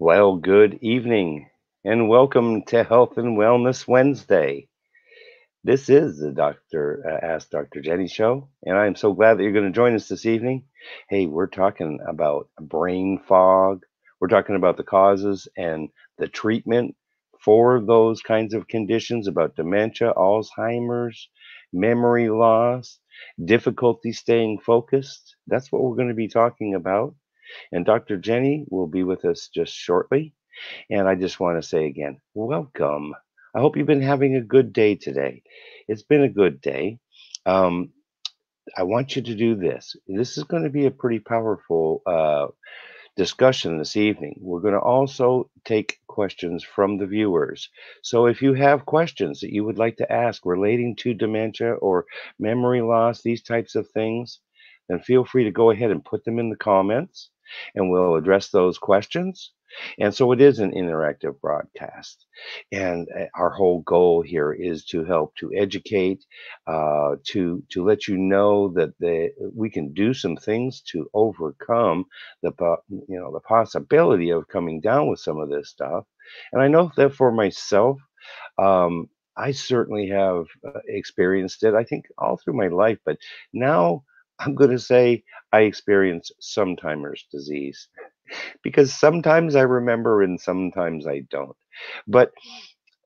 Well, good evening and welcome to Health and Wellness Wednesday. This is the Dr. Uh, Ask Dr. Jenny show, and I'm so glad that you're going to join us this evening. Hey, we're talking about brain fog. We're talking about the causes and the treatment for those kinds of conditions about dementia, Alzheimer's, memory loss, difficulty staying focused. That's what we're going to be talking about. And Dr. Jenny will be with us just shortly. And I just want to say again, welcome. I hope you've been having a good day today. It's been a good day. Um, I want you to do this. This is going to be a pretty powerful uh, discussion this evening. We're going to also take questions from the viewers. So if you have questions that you would like to ask relating to dementia or memory loss, these types of things, then feel free to go ahead and put them in the comments and we'll address those questions. And so it is an interactive broadcast. And uh, our whole goal here is to help to educate, uh, to to let you know that the, we can do some things to overcome the you know the possibility of coming down with some of this stuff. And I know that for myself, um, I certainly have uh, experienced it. I think all through my life, but now I'm going to say I experience sometimer's disease because sometimes I remember and sometimes I don't. But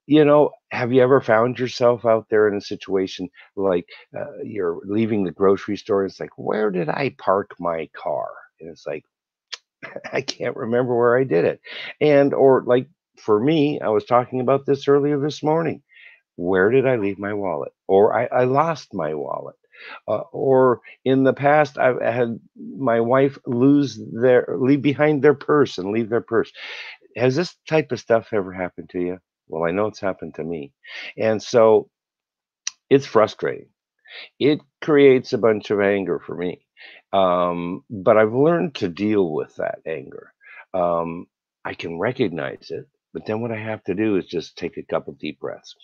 you know, have you ever found yourself out there in a situation like uh, you're leaving the grocery store? It's like, where did I park my car? And it's like, I can't remember where I did it. And, or like for me, I was talking about this earlier this morning. Where did I leave my wallet? Or I, I lost my wallet. Uh, or in the past, I've had my wife lose their leave behind their purse and leave their purse. Has this type of stuff ever happened to you? Well, I know it's happened to me, and so it's frustrating. It creates a bunch of anger for me, um, but I've learned to deal with that anger. Um, I can recognize it, but then what I have to do is just take a couple deep breaths.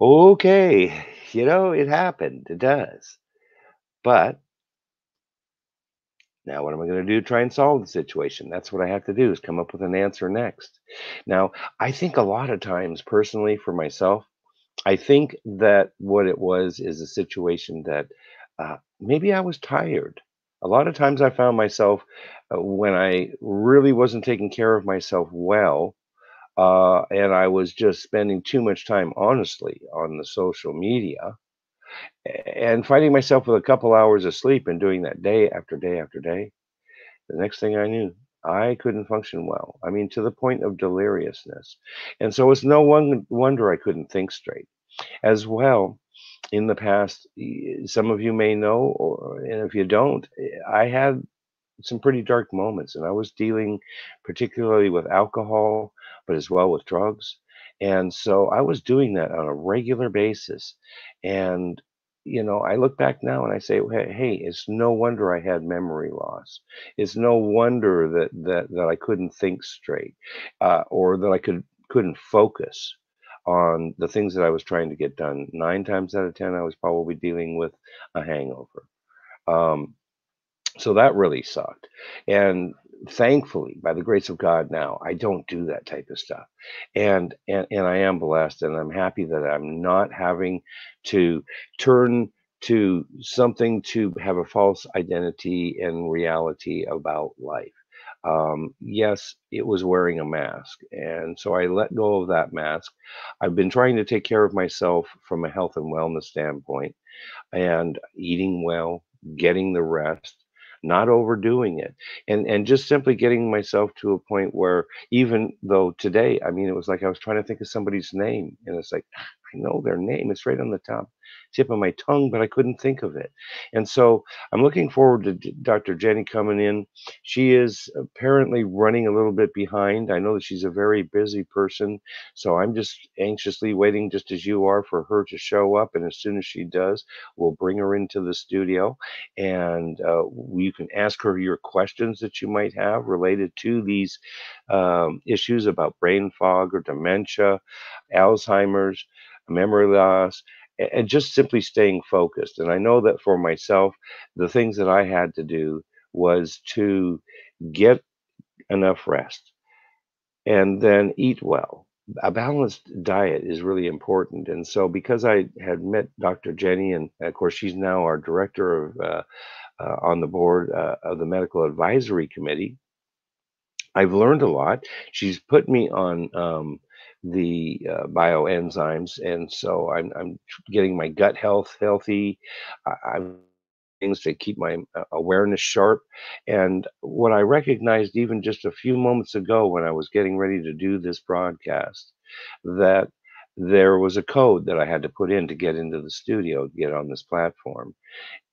Okay, you know, it happened. It does. But now what am I going to do to try and solve the situation? That's what I have to do is come up with an answer next. Now, I think a lot of times personally for myself, I think that what it was is a situation that uh, maybe I was tired. A lot of times I found myself uh, when I really wasn't taking care of myself well, uh, and I was just spending too much time, honestly, on the social media and finding myself with a couple hours of sleep and doing that day after day after day. The next thing I knew, I couldn't function well. I mean, to the point of deliriousness. And so it's no one wonder I couldn't think straight. As well, in the past, some of you may know, or and if you don't, I had some pretty dark moments, and I was dealing particularly with alcohol, but as well with drugs. And so I was doing that on a regular basis. And, you know, I look back now and I say, hey, it's no wonder I had memory loss. It's no wonder that that that I couldn't think straight, uh, or that I could couldn't focus on the things that I was trying to get done. Nine times out of ten, I was probably dealing with a hangover. Um, so that really sucked. And thankfully, by the grace of God now, I don't do that type of stuff. And and and I am blessed and I'm happy that I'm not having to turn to something to have a false identity and reality about life. Um, yes, it was wearing a mask. And so I let go of that mask. I've been trying to take care of myself from a health and wellness standpoint and eating well, getting the rest, not overdoing it and and just simply getting myself to a point where even though today i mean it was like i was trying to think of somebody's name and it's like i know their name it's right on the top tip of my tongue, but I couldn't think of it. And so I'm looking forward to Dr. Jenny coming in. She is apparently running a little bit behind. I know that she's a very busy person, so I'm just anxiously waiting, just as you are, for her to show up. And as soon as she does, we'll bring her into the studio and uh, you can ask her your questions that you might have related to these um, issues about brain fog or dementia, Alzheimer's, memory loss, and just simply staying focused. And I know that for myself, the things that I had to do was to get enough rest, and then eat well. A balanced diet is really important. And so, because I had met Dr. Jenny, and of course, she's now our director of uh, uh, on the board uh, of the medical advisory committee, I've learned a lot. She's put me on um, the uh, bioenzymes, and so I'm, I'm getting my gut health healthy. I, I'm things to keep my uh, awareness sharp. And what I recognized even just a few moments ago when I was getting ready to do this broadcast, that there was a code that I had to put in to get into the studio, to get on this platform.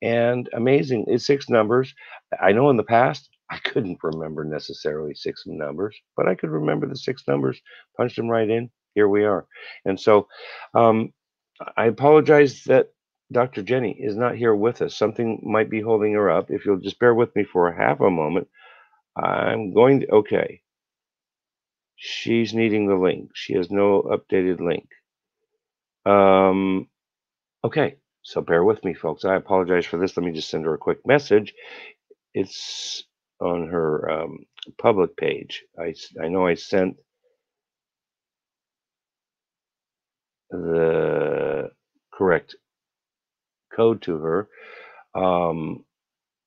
And amazing, it's six numbers. I know in the past I couldn't remember necessarily six numbers, but I could remember the six numbers, punched them right in. Here we are. And so um, I apologize that Dr. Jenny is not here with us. Something might be holding her up. If you'll just bear with me for half a moment, I'm going to, okay. She's needing the link. She has no updated link. Um, okay, so bear with me, folks. I apologize for this. Let me just send her a quick message. It's on her um, public page. I, I know I sent the correct code to her. Um,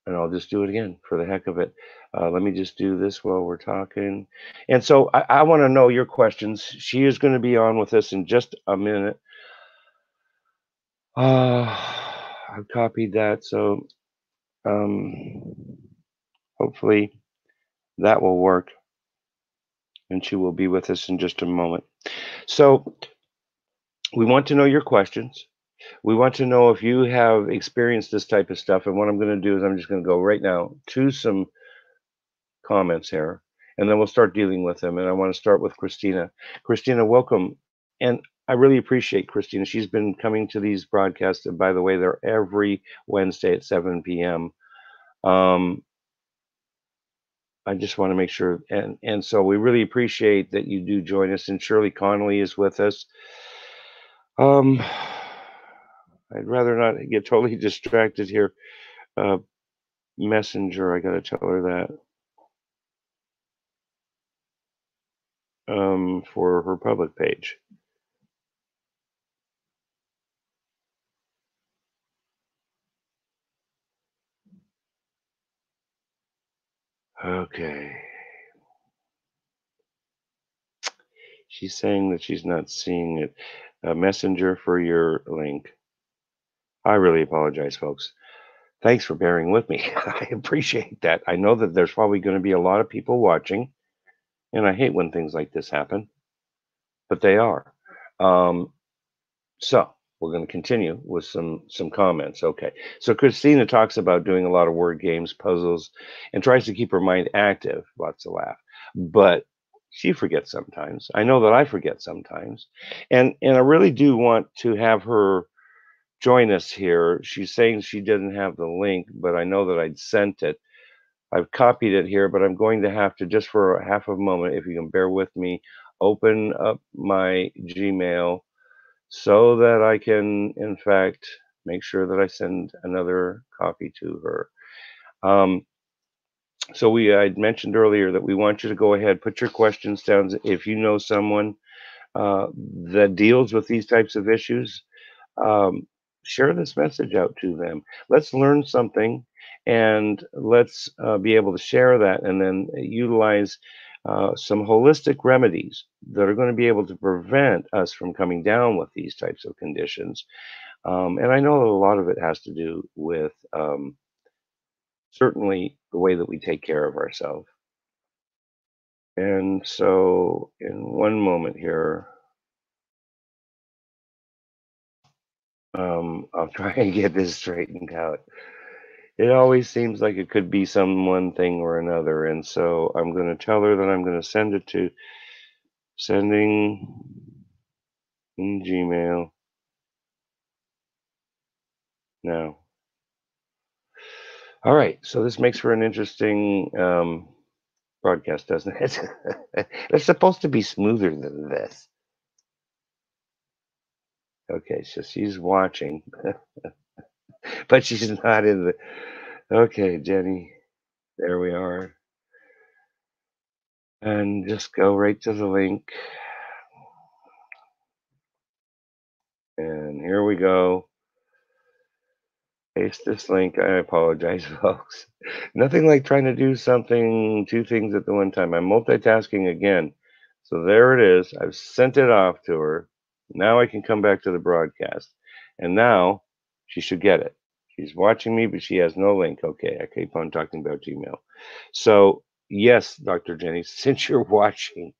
and I'll just do it again for the heck of it. Uh, let me just do this while we're talking. And so I, I want to know your questions. She is going to be on with us in just a minute. Uh, I've copied that. So um, hopefully that will work. And she will be with us in just a moment. So we want to know your questions. We want to know if you have experienced this type of stuff. And what I'm going to do is I'm just going to go right now to some comments here, and then we'll start dealing with them. And I want to start with Christina. Christina, welcome. And I really appreciate Christina. She's been coming to these broadcasts. And by the way, they're every Wednesday at 7 p.m. Um, I just want to make sure, and and so we really appreciate that you do join us. And Shirley Connolly is with us. Um, I'd rather not get totally distracted here. Uh, messenger, I gotta tell her that um, for her public page. Okay. She's saying that she's not seeing it. A messenger for your link. I really apologize, folks. Thanks for bearing with me. I appreciate that. I know that there's probably going to be a lot of people watching, and I hate when things like this happen, but they are. Um, so we're going to continue with some some comments. Okay, so Christina talks about doing a lot of word games, puzzles, and tries to keep her mind active. Lots of laugh, but she forgets sometimes. I know that I forget sometimes, and and I really do want to have her join us here. She's saying she didn't have the link, but I know that I'd sent it. I've copied it here, but I'm going to have to, just for a half a moment, if you can bear with me, open up my Gmail so that I can, in fact, make sure that I send another copy to her. Um, so we I mentioned earlier that we want you to go ahead, put your questions down. If you know someone uh, that deals with these types of issues, um, share this message out to them. Let's learn something and let's uh, be able to share that and then utilize uh, some holistic remedies that are going to be able to prevent us from coming down with these types of conditions. Um, and I know a lot of it has to do with um, certainly the way that we take care of ourselves. And so, in one moment here, Um, I'll try and get this straightened out. It always seems like it could be some one thing or another, and so I'm going to tell her that I'm going to send it to sending in Gmail now. All right, so this makes for an interesting um, broadcast, doesn't it? it's supposed to be smoother than this. Okay, so she's watching, but she's not in the. Okay, Jenny, there we are. and just go right to the link. And here we go. Paste this link. I apologize, folks. Nothing like trying to do something, two things at the one time. I'm multitasking again. So there it is. I've sent it off to her. Now I can come back to the broadcast. And now she should get it. She's watching me, but she has no link. Okay, I keep on talking about Gmail. So, yes, Dr. Jenny, since you're watching,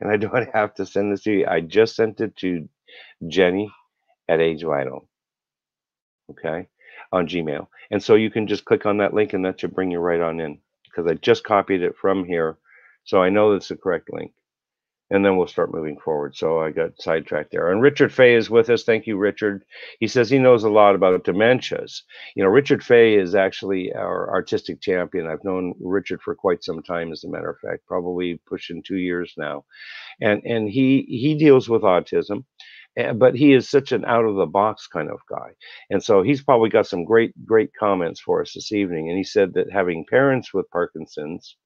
and I don't have to send this to you, I just sent it to Jenny at AgeVital. Okay, on Gmail. And so you can just click on that link and that should bring you right on in because I just copied it from here. So I know it's the correct link and then we'll start moving forward. So I got sidetracked there. And Richard Fay is with us. Thank you, Richard. He says he knows a lot about dementias. You know, Richard Fay is actually our artistic champion. I've known Richard for quite some time, as a matter of fact, probably pushing two years now. And and he he deals with autism. Eh, but he is such an out of the box kind of guy. And so he's probably got some great, great comments for us this evening. And he said that having parents with Parkinson's,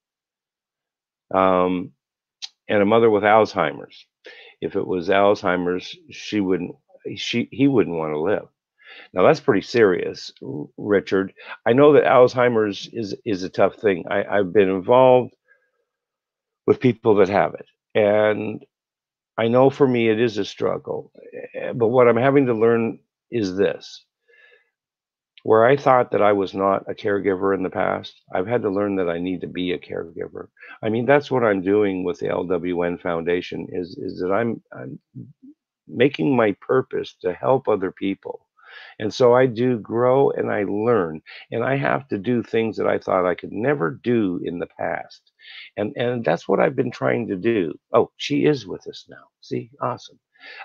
um, and a mother with Alzheimer's. If it was Alzheimer's, she wouldn't she he wouldn't want to live. Now that's pretty serious, Richard. I know that Alzheimer's is is a tough thing. I, I've been involved with people that have it, and I know for me it is a struggle. Eh, but what I'm having to learn is this: where I thought that I was not a caregiver in the past, I've had to learn that I need to be a caregiver. I mean, that's what I'm doing with the LWN Foundation is is that I'm I'm making my purpose to help other people. And so I do grow and I learn and I have to do things that I thought I could never do in the past. And and that's what I've been trying to do. Oh, she is with us now. See, awesome.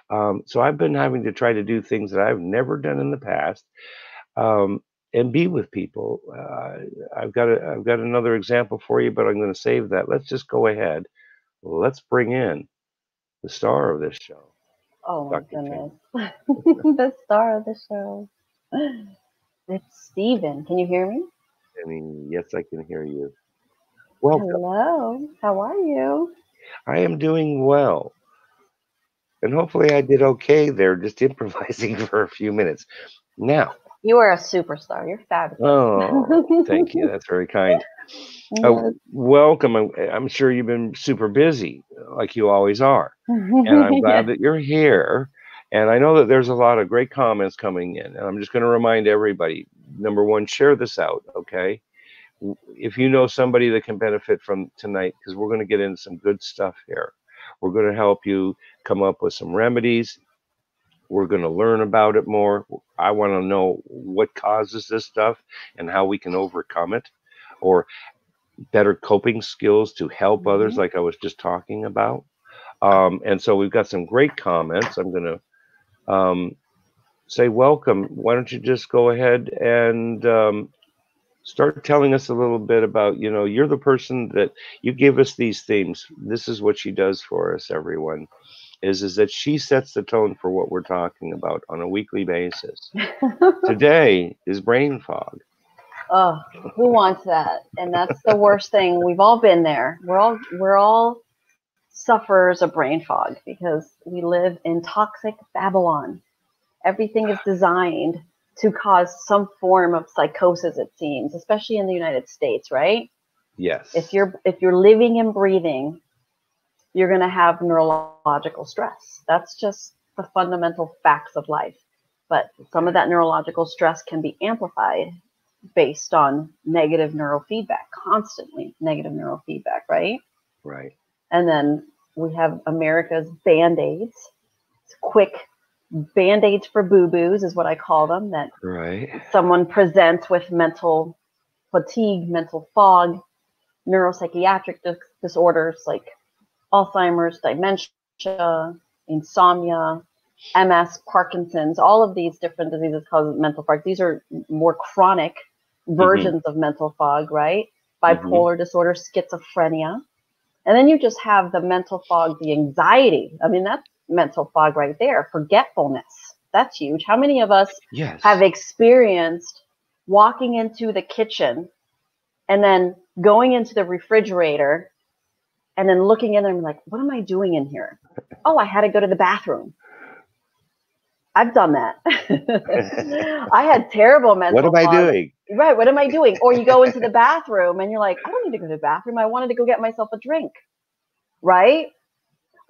Um, so I've been having to try to do things that I've never done in the past um, and be with people. Uh, I've got a, I've got another example for you, but I'm going to save that. Let's just go ahead. Let's bring in the star of this show. Oh my Dr. goodness, the star of the show. It's Stephen. Can you hear me? I mean, yes, I can hear you. Welcome. Hello. How are you? I am doing well. And hopefully I did okay there, just improvising for a few minutes. Now, you are a superstar. You're fabulous. Oh, thank you. That's very kind. Uh, welcome. I'm, I'm, sure you've been super busy, like you always are. And I'm glad that you're here. And I know that there's a lot of great comments coming in. And I'm just going to remind everybody number one, share this out, okay? If you know somebody that can benefit from tonight, because we're going to get into some good stuff here. We're going to help you come up with some remedies we're going to learn about it more. I want to know what causes this stuff and how we can overcome it or better coping skills to help mm-hmm. others, like I was just talking about. Um, and so we've got some great comments. I'm going to um, say welcome. Why don't you just go ahead and um, start telling us a little bit about, you know, you're the person that you give us these themes. This is what she does for us, everyone is is that she sets the tone for what we're talking about on a weekly basis. Today is brain fog. Oh, who wants that? And that's the worst thing. We've all been there. We're all we're all sufferers of brain fog because we live in toxic Babylon. Everything is designed to cause some form of psychosis it seems, especially in the United States, right? Yes. If you're if you're living and breathing you're going to have neurological stress. That's just the fundamental facts of life. But some of that neurological stress can be amplified based on negative neurofeedback, constantly negative neurofeedback, right? Right. And then we have America's band aids, quick band aids for boo boos, is what I call them. That right. someone presents with mental fatigue, mental fog, neuropsychiatric disorders like Alzheimer's, dementia, insomnia, MS, Parkinson's, all of these different diseases cause mental fog. These are more chronic versions mm-hmm. of mental fog, right? Bipolar mm-hmm. disorder, schizophrenia. And then you just have the mental fog, the anxiety. I mean, that's mental fog right there. Forgetfulness. That's huge. How many of us yes. have experienced walking into the kitchen and then going into the refrigerator and then looking in there and like, what am I doing in here? Oh, I had to go to the bathroom. I've done that. I had terrible mental. What am I doing? Right. What am I doing? Or you go into the bathroom and you're like, I don't need to go to the bathroom. I wanted to go get myself a drink. Right.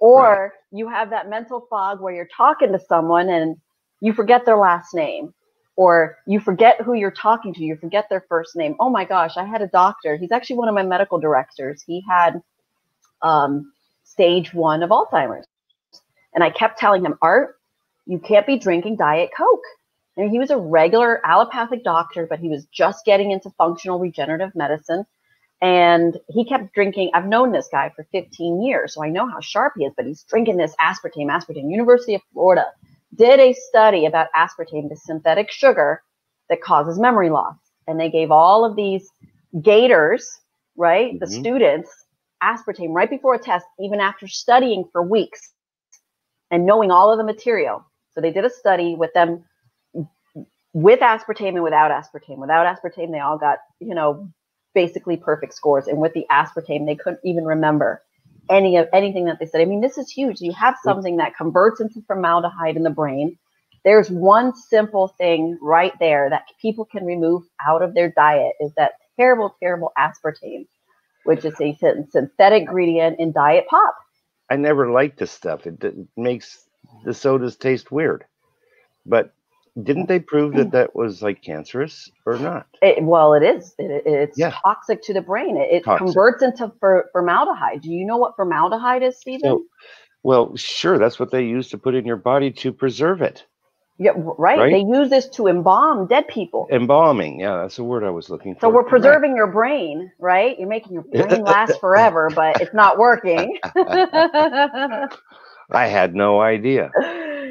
Or Right. you have that mental fog where you're talking to someone and you forget their last name or you forget who you're talking to. You forget their first name. Oh my gosh. I had a doctor. He's actually one of my medical directors. He had um, stage one of Alzheimer's. And I kept telling him, Art, you can't be drinking Diet Coke. And he was a regular allopathic doctor, but he was just getting into functional regenerative medicine. And he kept drinking. I've known this guy for 15 years, so I know how sharp he is, but he's drinking this aspartame. Aspartame, University of Florida did a study about aspartame, the synthetic sugar that causes memory loss. And they gave all of these gators, right, the Mhm. students, aspartame right before a test, even after studying for weeks and knowing all of the material. So they did a study with them with aspartame and without aspartame. Without aspartame, they all got, you know, basically perfect scores. And with the aspartame, they couldn't even remember any of anything that they said. I mean, this is huge. You have something that converts into formaldehyde in the brain. There's one simple thing right there that people can remove out of their diet is that terrible, terrible aspartame, which is a synthetic ingredient in diet pop. I never liked this stuff. It, d- makes the sodas taste weird. But didn't they prove that that was like cancerous or not? It, well, it is. It, it- it's Yeah. toxic to the brain. It, it Toxic. converts into for, formaldehyde. Do you know what formaldehyde is, Stephen? So, well, sure, that's what they use to put in your body to preserve it. Yeah, right. right? They use this to embalm dead people. Embalming, yeah, that's the word I was looking for. So we're preserving your brain, right? You're making your brain last forever, but it's not working. I had no idea.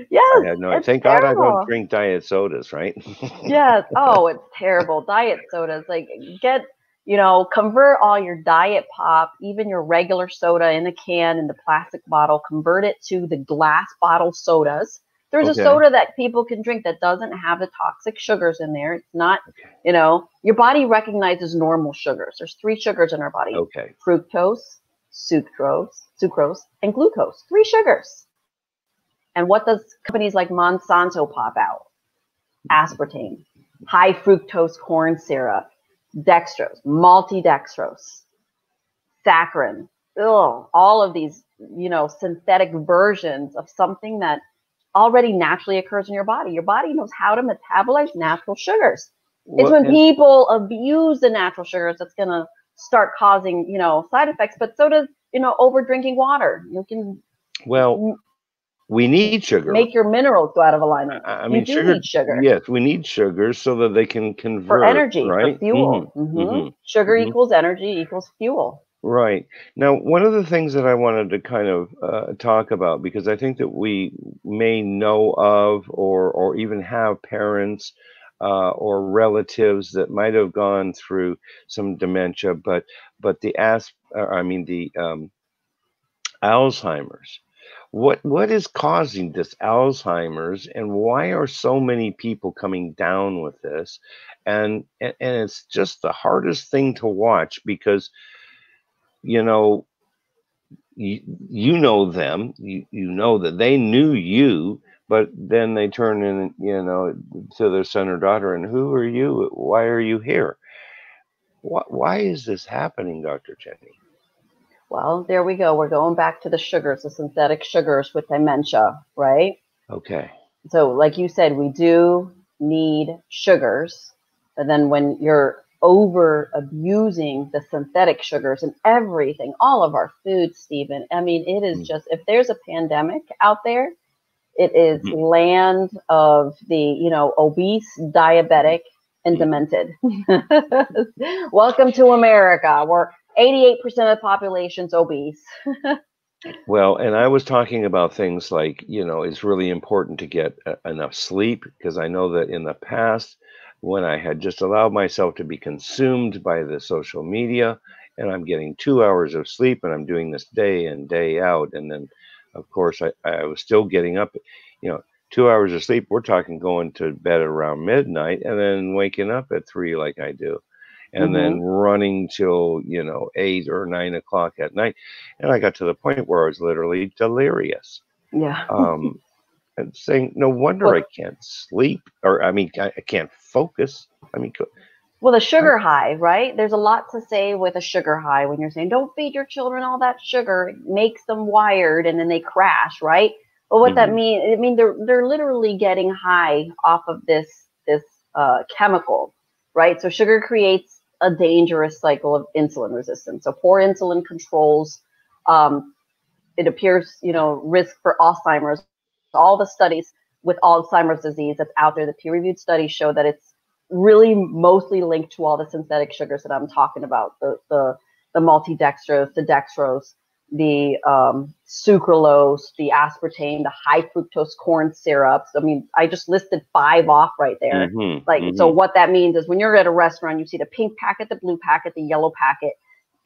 yes. I had no. Thank God I don't drink diet sodas, right? yes. Oh, it's terrible. Diet sodas. Like get, you know, convert all your diet pop, even your regular soda in a can in the plastic bottle, convert it to the glass bottle sodas. There's Okay. a soda that people can drink that doesn't have the toxic sugars in there. It's not, Okay. you know, your body recognizes normal sugars. There's three sugars in our body. Okay. fructose, sucrose, sucrose, and glucose. Three sugars. And what does companies like Monsanto pop out? Aspartame, high fructose corn syrup, dextrose, maltodextrose, saccharin. Ugh, all of these, you know, synthetic versions of something that already naturally occurs in your body. Your body knows how to metabolize natural sugars. It's when people abuse the natural sugars that's going to start causing, you know, side effects. But so does, you know, over drinking water. You can well, we need sugar. make your minerals go out of alignment. I mean, sugar, need sugar Yes, we need sugar so that they can convert for energy, right? for fuel. Mhm, Mhm. mhm. Sugar mhm. equals energy equals fuel. Right. Now, one of the things that I wanted to kind of uh, talk about, because I think that we may know of or, or even have parents uh, or relatives that might have gone through some dementia, but but the as uh, I mean the um, Alzheimer's. What what is causing this Alzheimer's, and why are so many people coming down with this? And and, and it's just the hardest thing to watch because you know you, you know them you, you know that they knew you but then they turn in you know to their son or daughter and who are you why are you here why, why is this happening dr jenny Well, there we go. We're going back to the sugars, the synthetic sugars with dementia, right? okay So, like you said, we do need sugars. But then when you're over abusing the synthetic sugars and everything, all of our food, Stephen, I mean, it is Mm. just, if there's a pandemic out there, it is Mm. land of the, you know, obese, diabetic, and Mm. demented. Welcome to America, where 88% of the population's obese. well and i was talking about things like you know it's really important to get uh, enough sleep because i know that in the past when i had just allowed myself to be consumed by the social media and i'm getting two hours of sleep and i'm doing this day in day out and then of course i, I was still getting up you know two hours of sleep. We're talking going to bed around midnight and then waking up at three like i do and then running till you know eight or nine o'clock at night. And i got to the point where i was literally delirious. Yeah. um and saying no wonder Well- i can't sleep or i mean i, I can't focus i mean co- Well, the sugar high, right? There's a lot to say with a sugar high when you're saying don't feed your children all that sugar. It makes them wired and then they crash, right? But what that Mhm. mean? I mean, they're they're literally getting high off of this this uh, chemical, right? So sugar creates a dangerous cycle of insulin resistance. So poor insulin controls. Um, it appears, you know, risk for Alzheimer's. All the studies with Alzheimer's disease that's out there, the peer-reviewed studies show that it's really mostly linked to all the synthetic sugars that I'm talking about, the the the maltodextrose, the dextrose, the um, sucralose, the aspartame, the high fructose corn syrups. I mean, I just listed five off right there. mhm, Like, mhm. so what that means is when you're at a restaurant, you see the pink packet, the blue packet, the yellow packet,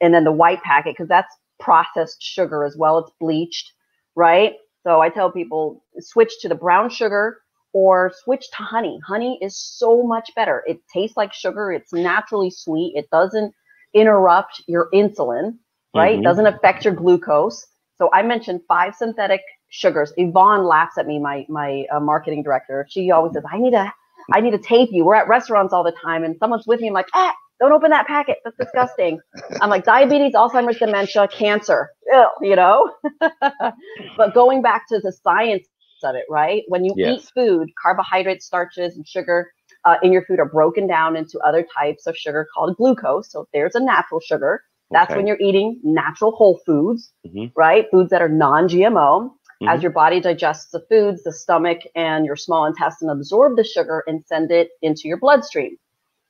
and then the white packet, because that's processed sugar as well. It's bleached, right? So I tell people switch to the brown sugar or switch to honey. Honey is so much better. It tastes like sugar. It's naturally sweet. It doesn't interrupt your insulin, right? Mhm. It doesn't affect your glucose. So I mentioned five synthetic sugars. Yvonne laughs at me, my my uh, marketing director. She always says, "I need to, I need to tape you." We're at restaurants all the time, and someone's with me. I'm like, "Ah, don't open that packet. That's disgusting." I'm like, diabetes, Alzheimer's, dementia, cancer. Ew, you know. but going back to the science of it, right? When you Yes. eat food, carbohydrates, starches, and sugar uh, in your food are broken down into other types of sugar called glucose. So there's a natural sugar. That's Okay. when you're eating natural whole foods, Mhm. right? Foods that are non-GMO. As Mhm. your body digests the foods, the stomach and your small intestine absorb the sugar and send it into your bloodstream,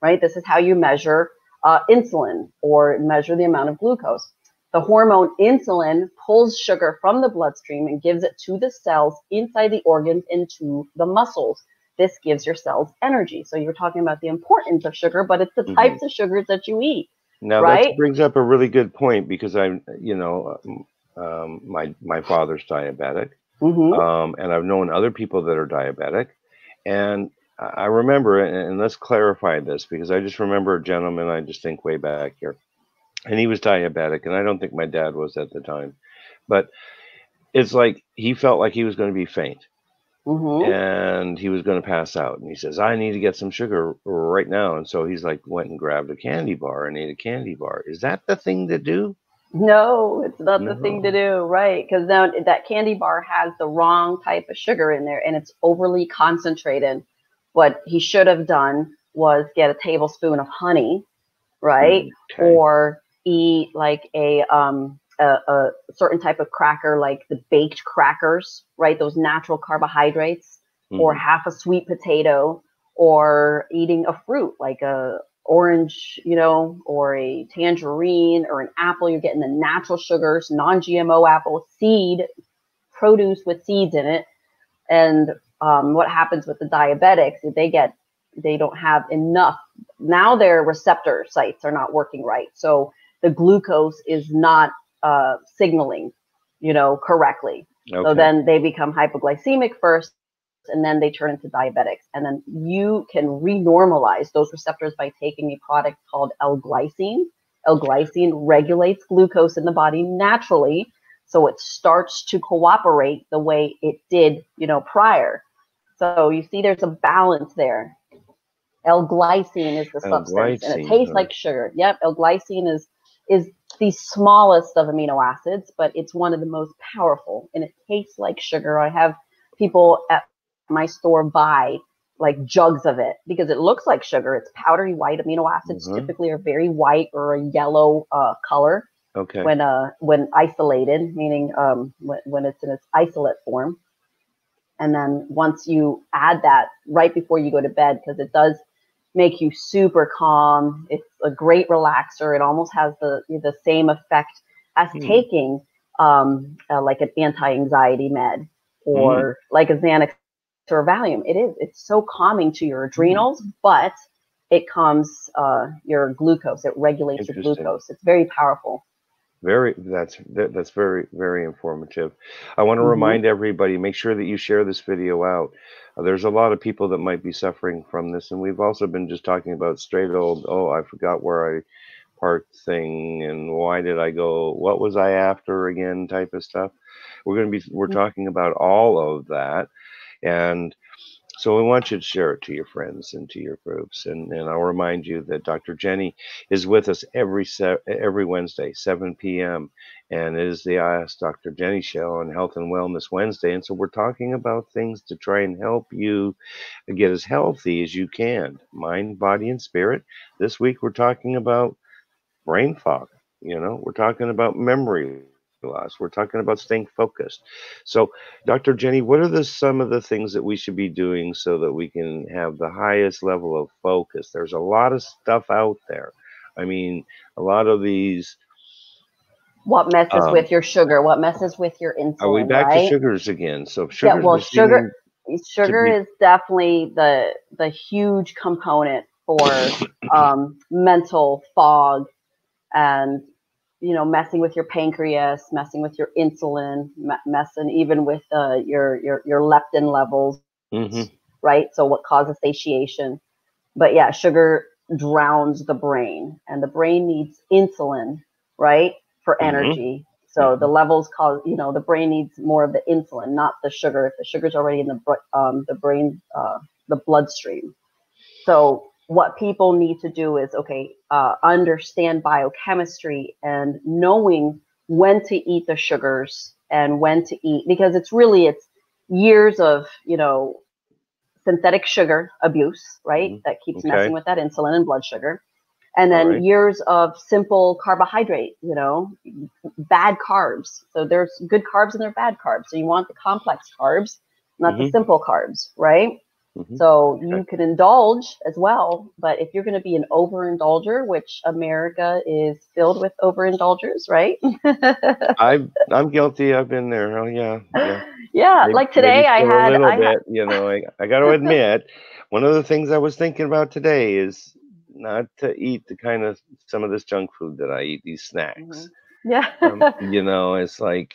right? This is how you measure uh, insulin or measure the amount of glucose. The hormone insulin pulls sugar from the bloodstream and gives it to the cells inside the organs into the muscles. This gives your cells energy. So you're talking about the importance of sugar, but it's the Mhm. types of sugars that you eat. Now right? that brings up a really good point because I'm, you know, um, my my father's diabetic, hmm um, and I've known other people that are diabetic, and I remember, and and let's clarify this because I just remember a gentleman. I just think way back here, and he was diabetic, and I don't think my dad was at the time, but it's like he felt like he was going to be faint hmm and he was going to pass out and he says i need to get some sugar right now and so he's like went and grabbed a candy bar and ate a candy bar is that the thing to do No, it's not the thing to do, right? Because now that candy bar has the wrong type of sugar in there and it's overly concentrated. What he should have done was get a tablespoon of honey, right? Okay. Or eat like a um a, a certain type of cracker, like the baked crackers, right? Those natural carbohydrates, or Mhm. half a sweet potato, or eating a fruit like a orange, you know, or a tangerine or an apple. You're getting the natural sugars, non-GMO apple, seed, produce with seeds in it. And um, what happens with the diabetics? They get, they don't have enough. Now their receptor sites are not working right, so the glucose is not uh, signaling, you know, correctly. So then they become hypoglycemic first, and then they turn into diabetics. And then you can renormalize those receptors by taking a product called L-glycine. L-glycine regulates glucose in the body naturally, so it starts to cooperate the way it did, you know, prior. So you see, there's a balance there. L-glycine is the substance, and it tastes huh. like sugar. Yep, L-glycine is is the smallest of amino acids, but it's one of the most powerful, and it tastes like sugar. I have people at my store buy like jugs of it because it looks like sugar. It's powdery white. Amino acids Mhm. typically are very white or a yellow uh, color okay. when uh when isolated, meaning um when, when it's in its isolate form. And then once you add that right before you go to bed, because it does make you super calm. It's a great relaxer. It almost has the the same effect as Hmm. taking um uh, like an anti-anxiety med or like a Xanax or Valium. It is. It's so calming to your adrenals, but it calms uh, your glucose. It regulates your glucose. It's very powerful. Very, that's that, that's very very informative. I want to hmm remind everybody, make sure that you share this video out. Uh, there's a lot of people that might be suffering from this, and we've also been just talking about straight old, oh, I forgot where I parked thing, and why did I go? What was I after again? Type of stuff. We're going to be we're talking about all of that, and so we want you to share it to your friends and to your groups. And, and I'll remind you that Dr. Jenny is with us every se- every Wednesday, 7 p.m. And it is the Ask Dr. Jenny show on Health and Wellness Wednesday. And so we're talking about things to try and help you get as healthy as you can, mind, body, and spirit. This week we're talking about brain fog. You know, we're talking about memory loss. We're talking about staying focused. So, Dr. Jenny, what are the some of the things that we should be doing so that we can have the highest level of focus? There's a lot of stuff out there. I mean, a lot of these. What messes Um, with your sugar? What messes with your insulin? are we back to sugars again? So, sugar. Yeah, well, sugar sugar be- is definitely the the huge component for um, mental fog and you know messing with your pancreas, messing with your insulin, me- messing even with uh, your your your leptin levels, Mhm. right? So what causes satiation? But yeah, sugar drowns the brain, and the brain needs insulin, right, for Mhm. energy. So the levels cause you know the brain needs more of the insulin, not the sugar. If the sugar's already in the br- um, the brain, uh, the bloodstream. So what people need to do is okay, uh, understand biochemistry and knowing when to eat the sugars and when to eat because it's really it's years of you know synthetic sugar abuse, right? Mhm. That keeps Okay. messing with that insulin and blood sugar. And then Alright. years of simple carbohydrate, you know, bad carbs. So there's good carbs and there are bad carbs. So you want the complex carbs, not the Mhm. simple carbs, right? Mhm. So you Okay. can indulge as well, but if you're going to be an overindulger, which America is filled with overindulgers, right? I I'm guilty. I've been there. Oh yeah, yeah. yeah, Maybe- like today I had a little I had bit. You know, I, I got to admit, one of the things I was thinking about today is not to eat the kind of some of this junk food that I eat. These snacks. Mhm. yeah. Um, you know, it's like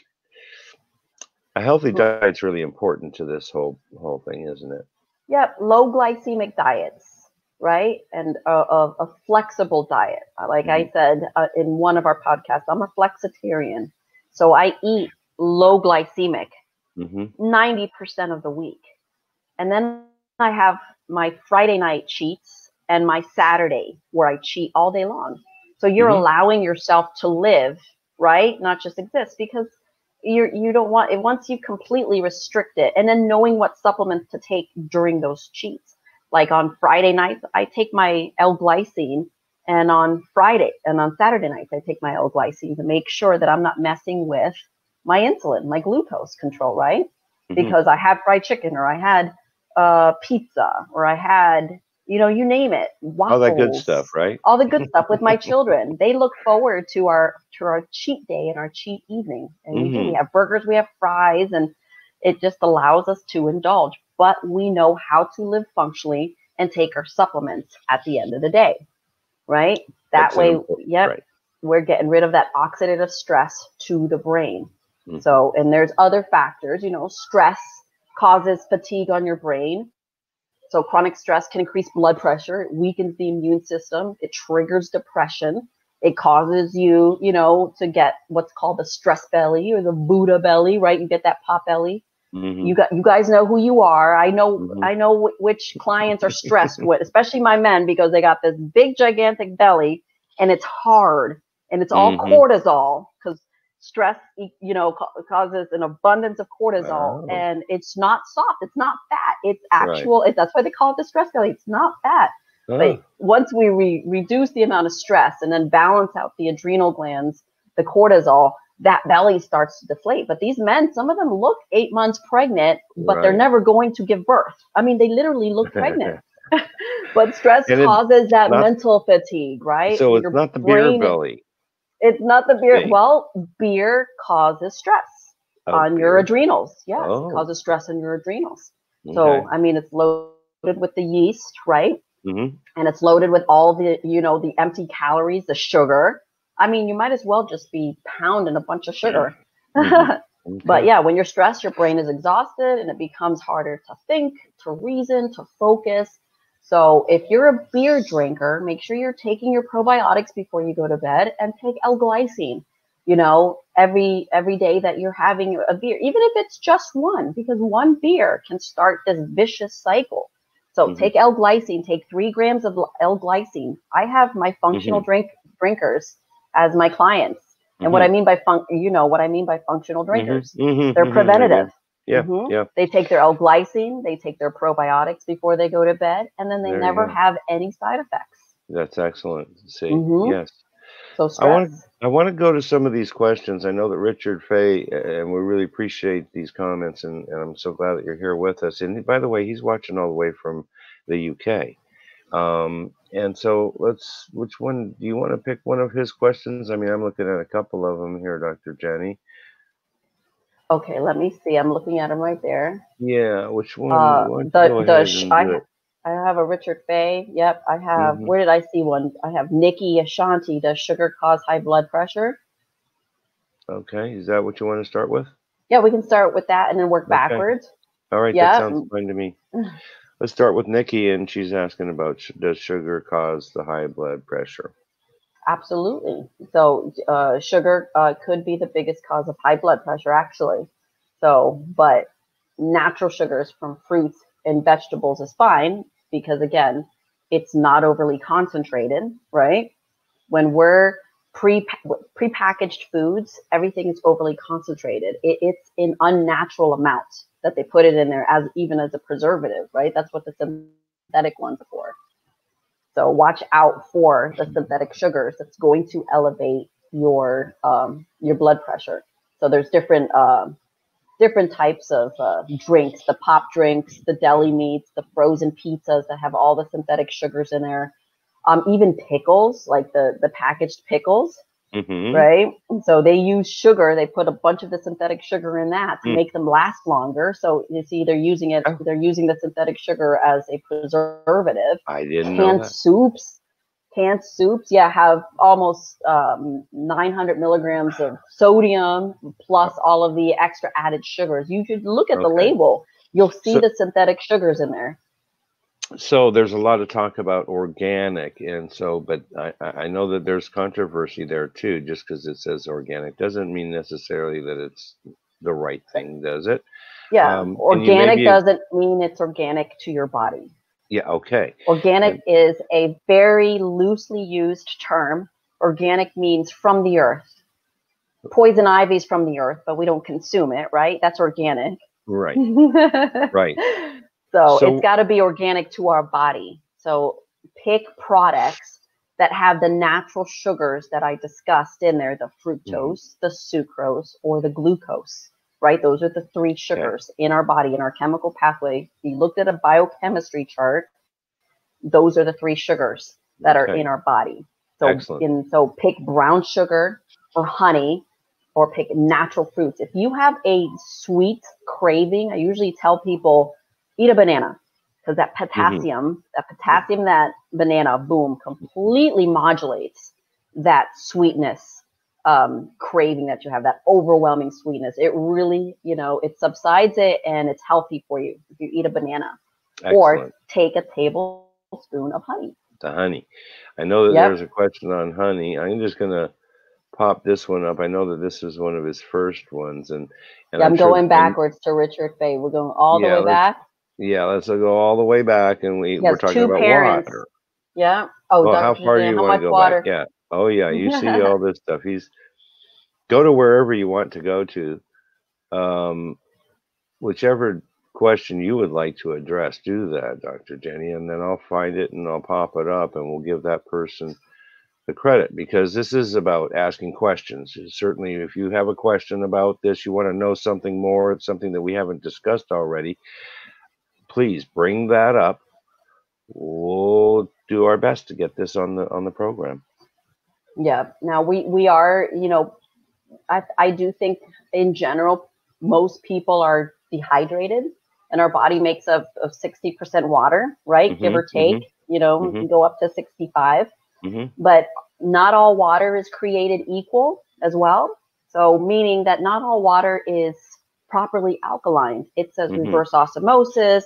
a healthy diet's really important to this whole whole thing, isn't it? Yep, low glycemic diets, right? And a, a, a flexible diet. Like I said uh, in one of our podcasts, I'm a flexitarian. So I eat low glycemic hmm 90% of the week. And then I have my Friday night cheats and my Saturday where I cheat all day long. So you're Mhm. allowing yourself to live, right? Not just exist because you you don't want it once you completely restrict it and then knowing what supplements to take during those cheats. Like on Friday nights, I take my L-glycine and on Friday and on Saturday nights, I take my L-glycine to make sure that I'm not messing with my insulin, my glucose control, right? Mhm. Because I had fried chicken or I had uh, pizza or I had, you know, you name it, waffles, All that good stuff, right? all the good stuff with my children. They look forward to our to our cheat day and our cheat evening, and. Mhm. We have burgers, we have fries, and it just allows us to indulge. But we know how to live functionally and take our supplements at the end of the day, right? That That's way, yep, right. we're getting rid of that oxidative stress to the brain. Mhm. So, and there's other factors, you know, stress causes fatigue on your brain. So, chronic stress can increase blood pressure, it weakens the immune system, it triggers depression, it causes you, you know, to get what's called the stress belly or the Buddha belly, right? You get that pop belly. Mhm. You got, you guys know who you are. I know, Mhm. I know wh- which clients are stressed with, especially my men, because they got this big, gigantic belly, and it's hard, and it's all Mhm. cortisol because stress, you know, causes an abundance of cortisol, Oh. and it's not soft, it's not fat, it's actual. It, that's why they call it the stress belly. It's not fat. Oh. But once we re- reduce the amount of stress and then balance out the adrenal glands, the cortisol, that belly starts to deflate. But these men, some of them look eight months pregnant, but they're never going to give birth. I mean, they literally look pregnant. but stress And causes that not- mental fatigue, right? so it's Your not the beer belly. It's not the beer. Well, beer causes stress of on your adrenals. Yes, Oh. it causes stress on your adrenals. So, I mean, it's loaded with the yeast, right? Mhm. and it's loaded with all the you know the empty calories the sugar I mean, you might as well just be pounding a bunch of sugar. Mhm. But yeah, when you're stressed, your brain is exhausted and it becomes harder to think, to reason, to focus. So if you're a beer drinker, make sure you're taking your probiotics before you go to bed and take L-glycine. You know, every every day that you're having a beer, even if it's just one, because one beer can start this vicious cycle. So Mhm. take L-glycine, take three grams of L-glycine. I have my functional drink drinkers as my clients. And what I mean by fun, you know what I mean by functional drinkers. Mhm, mhm, They're preventative. Yeah, Mhm. yeah. They take their L-glycine, they take their probiotics before they go to bed, and then they There never have any side effects. That's excellent. See, Mhm. yes. So I want to I want to go to some of these questions. I know that Richard Fay, and we really appreciate these comments, and, and I'm so glad that you're here with us. And by the way, he's watching all the way from the UK. Um, and so let's, which one do you want to pick? One of his questions? I mean, I'm looking at a couple of them here, Dr. Jenny. Okay, let me see. I'm looking at them right there. Yeah, which one? Uh, Why don't you the the I, it? I have a Richard Fay. Yep, I have. Mhm. Where did I see one? I have Nikki Ashanti. Does sugar cause high blood pressure? Okay, is that what you want to start with? Yeah, we can start with that and then work Okay. backwards. All right, Yeah. that sounds fine to me. Let's start with Nikki, and she's asking about does sugar cause the high blood pressure? Absolutely. So, uh, sugar uh, could be the biggest cause of high blood pressure, actually. So, but natural sugars from fruits and vegetables is fine because, again, it's not overly concentrated, right? When we're pre prepackaged foods, everything is overly concentrated. It, it's an unnatural amount that they put it in there as even as a preservative, right? That's what the synthetic ones are for. So watch out for the synthetic sugars that's going to elevate your um, your blood pressure. So there's different uh, different types of uh, drinks, the pop drinks, the deli meats, the frozen pizzas that have all the synthetic sugars in there. Um, even pickles, like the the packaged pickles, Mm-hmm. right? So they use sugar. They put a bunch of the synthetic sugar in that to Mm. make them last longer. So you see, they're using it. Oh. They're using the synthetic sugar as a preservative I didn't know canned that. soups canned soups yeah have almost um, 900 milligrams of sodium plus all of the extra added sugars you should look at the label you'll see So- the synthetic sugars in there So there's a lot of talk about organic, and so, but I, I know that there's controversy there too. Just because it says organic doesn't mean necessarily that it's the right thing, does it? yeah Um, organic doesn't mean it's organic to your body Yeah. Okay. organic is a very loosely used term organic means from the earth poison ivy is from the earth but we don't consume it right that's organic Right. Right. So, So- it's got to be organic to our body. So pick products that have the natural sugars that I discussed in there, the mm-hmm. fructose, the sucrose, or the glucose, right? Those are the three sugars in our body, in our chemical pathway. If you looked at a biochemistry chart, those are the three sugars that are in our body. So Excellent. in so pick brown sugar or honey or pick natural fruits. If you have a sweet craving, I usually tell people eat a banana because that potassium, that potassium, that banana, boom, completely modulates that sweetness um, craving that you have, that overwhelming sweetness. It really, you know, it subsides it and it's healthy for you if you eat a banana or take a tablespoon of honey. The honey. I know that Yep. there's a question on honey. I'm just gonna pop this one up. I know that this is one of his first ones, and, and Yeah, I'm, sure- going and- backwards to Richard Fay. We're going all the way back. Yeah, let's go all the way back, and we we're talking about parents. water. Yeah. Oh, Well, how far do you want to go water? back? Yeah. Oh yeah, you see all this stuff. He's go to wherever you want to go to. Um, whichever question you would like to address, do that, Dr. Jenny, and then I'll find it and I'll pop it up and we'll give that person the credit because this is about asking questions. Certainly, if you have a question about this, you want to know something more, it's something that we haven't discussed already, please bring that up. We'll do our best to get this on the on the program. Yeah. Now we we are, you know, I I do think in general most people are dehydrated, and our body makes up of sixty percent water, right? Give Mhm, or take. You know, mhm. can go up to sixty five. Mhm. But not all water is created equal as well. So, meaning that not all water is properly alkaline. It says Mhm. reverse osmosis.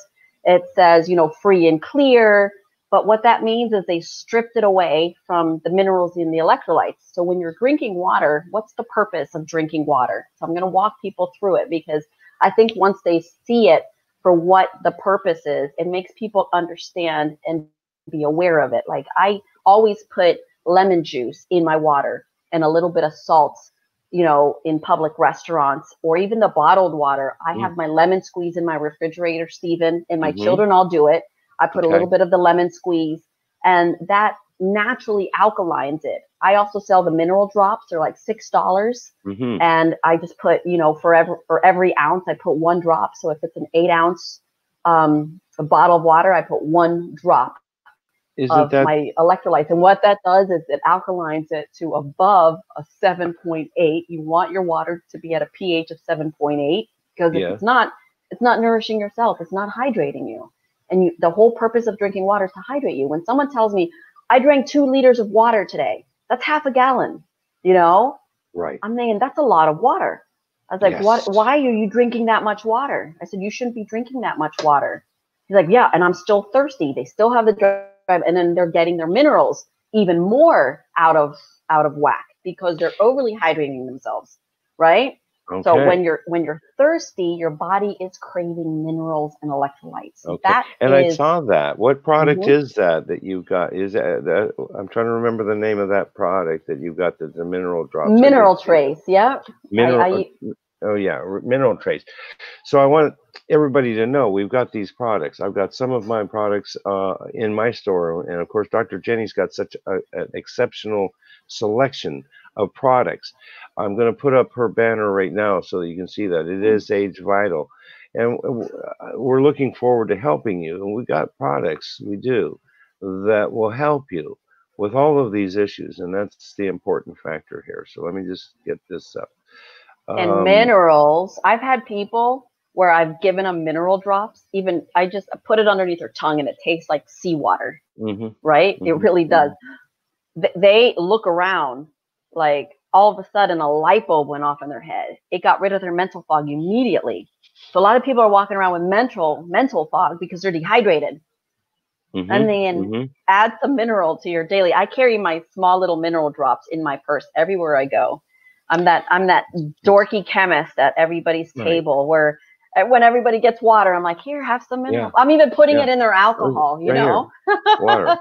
It says, you know, free and clear. But what that means is they stripped it away from the minerals in the electrolytes. So when you're drinking water, what's the purpose of drinking water? So I'm going to walk people through it because I think once they see it for what the purpose is, it makes people understand and be aware of it. Like I always put lemon juice in my water and a little bit of salt, you know, in public restaurants or even the bottled water. I Mm. have my lemon squeeze in my refrigerator, Stephen, and my Mhm. children all do it. I put Okay. a little bit of the lemon squeeze and that naturally alkalines it. I also sell the mineral drops. They're like six dollars, hmm and I just put, you know, for every for every ounce, I put one drop. So if it's an eight ounce um, a bottle of water, I put one drop Isn't of that my electrolytes. And what that does is it alkalines it to above a 7.8. You want your water to be at a pH of 7.8 because if Yeah. it's not, it's not nourishing yourself. It's not hydrating you. And you, the whole purpose of drinking water is to hydrate you. When someone tells me, I drank two liters of water today, that's half a gallon, you know? right? I'm thinking that's a lot of water. I was like, what? Why are you drinking that much water? I said, you shouldn't be drinking that much water. He's like, yeah, and I'm still thirsty. They still have the drive, and then they're getting their minerals even more out of out of whack because they're overly hydrating themselves, right? Okay. So when you're when you're thirsty, your body is craving minerals and electrolytes. Okay. That and I saw that. What product Mhm. is that that you got? Is that, that I'm trying to remember the name of that product that you got? The, the mineral drops. Mineral did see that. trace. Yeah. Mineral. I- oh yeah, mineral trace. So I want everybody to know we've got these products. I've got some of my products uh, in my store, and of course, Dr. Jenny's got such a, an exceptional selection of products. I'm going to put up her banner right now so that you can see that it is AgeVital, and uh, we're looking forward to helping you. And we got products we do that will help you with all of these issues, and that's the important factor here. So let me just get this up. And Um, minerals. I've had people where I've given them mineral drops. Even I just put it underneath their tongue and it tastes like seawater, mhm. right? It Mhm, really does. Th- They look around like all of a sudden a light bulb went off in their head. It got rid of their mental fog immediately. So a lot of people are walking around with mental mental fog because they're dehydrated. Mhm, And then mhm. add some mineral to your daily. I carry my small little mineral drops in my purse everywhere I go. I'm that I'm that dorky chemist at everybody's Right. table where when everybody gets water, I'm like, here, have some mineral. Yeah. I'm even putting Yeah. it in their alcohol, you right know. water.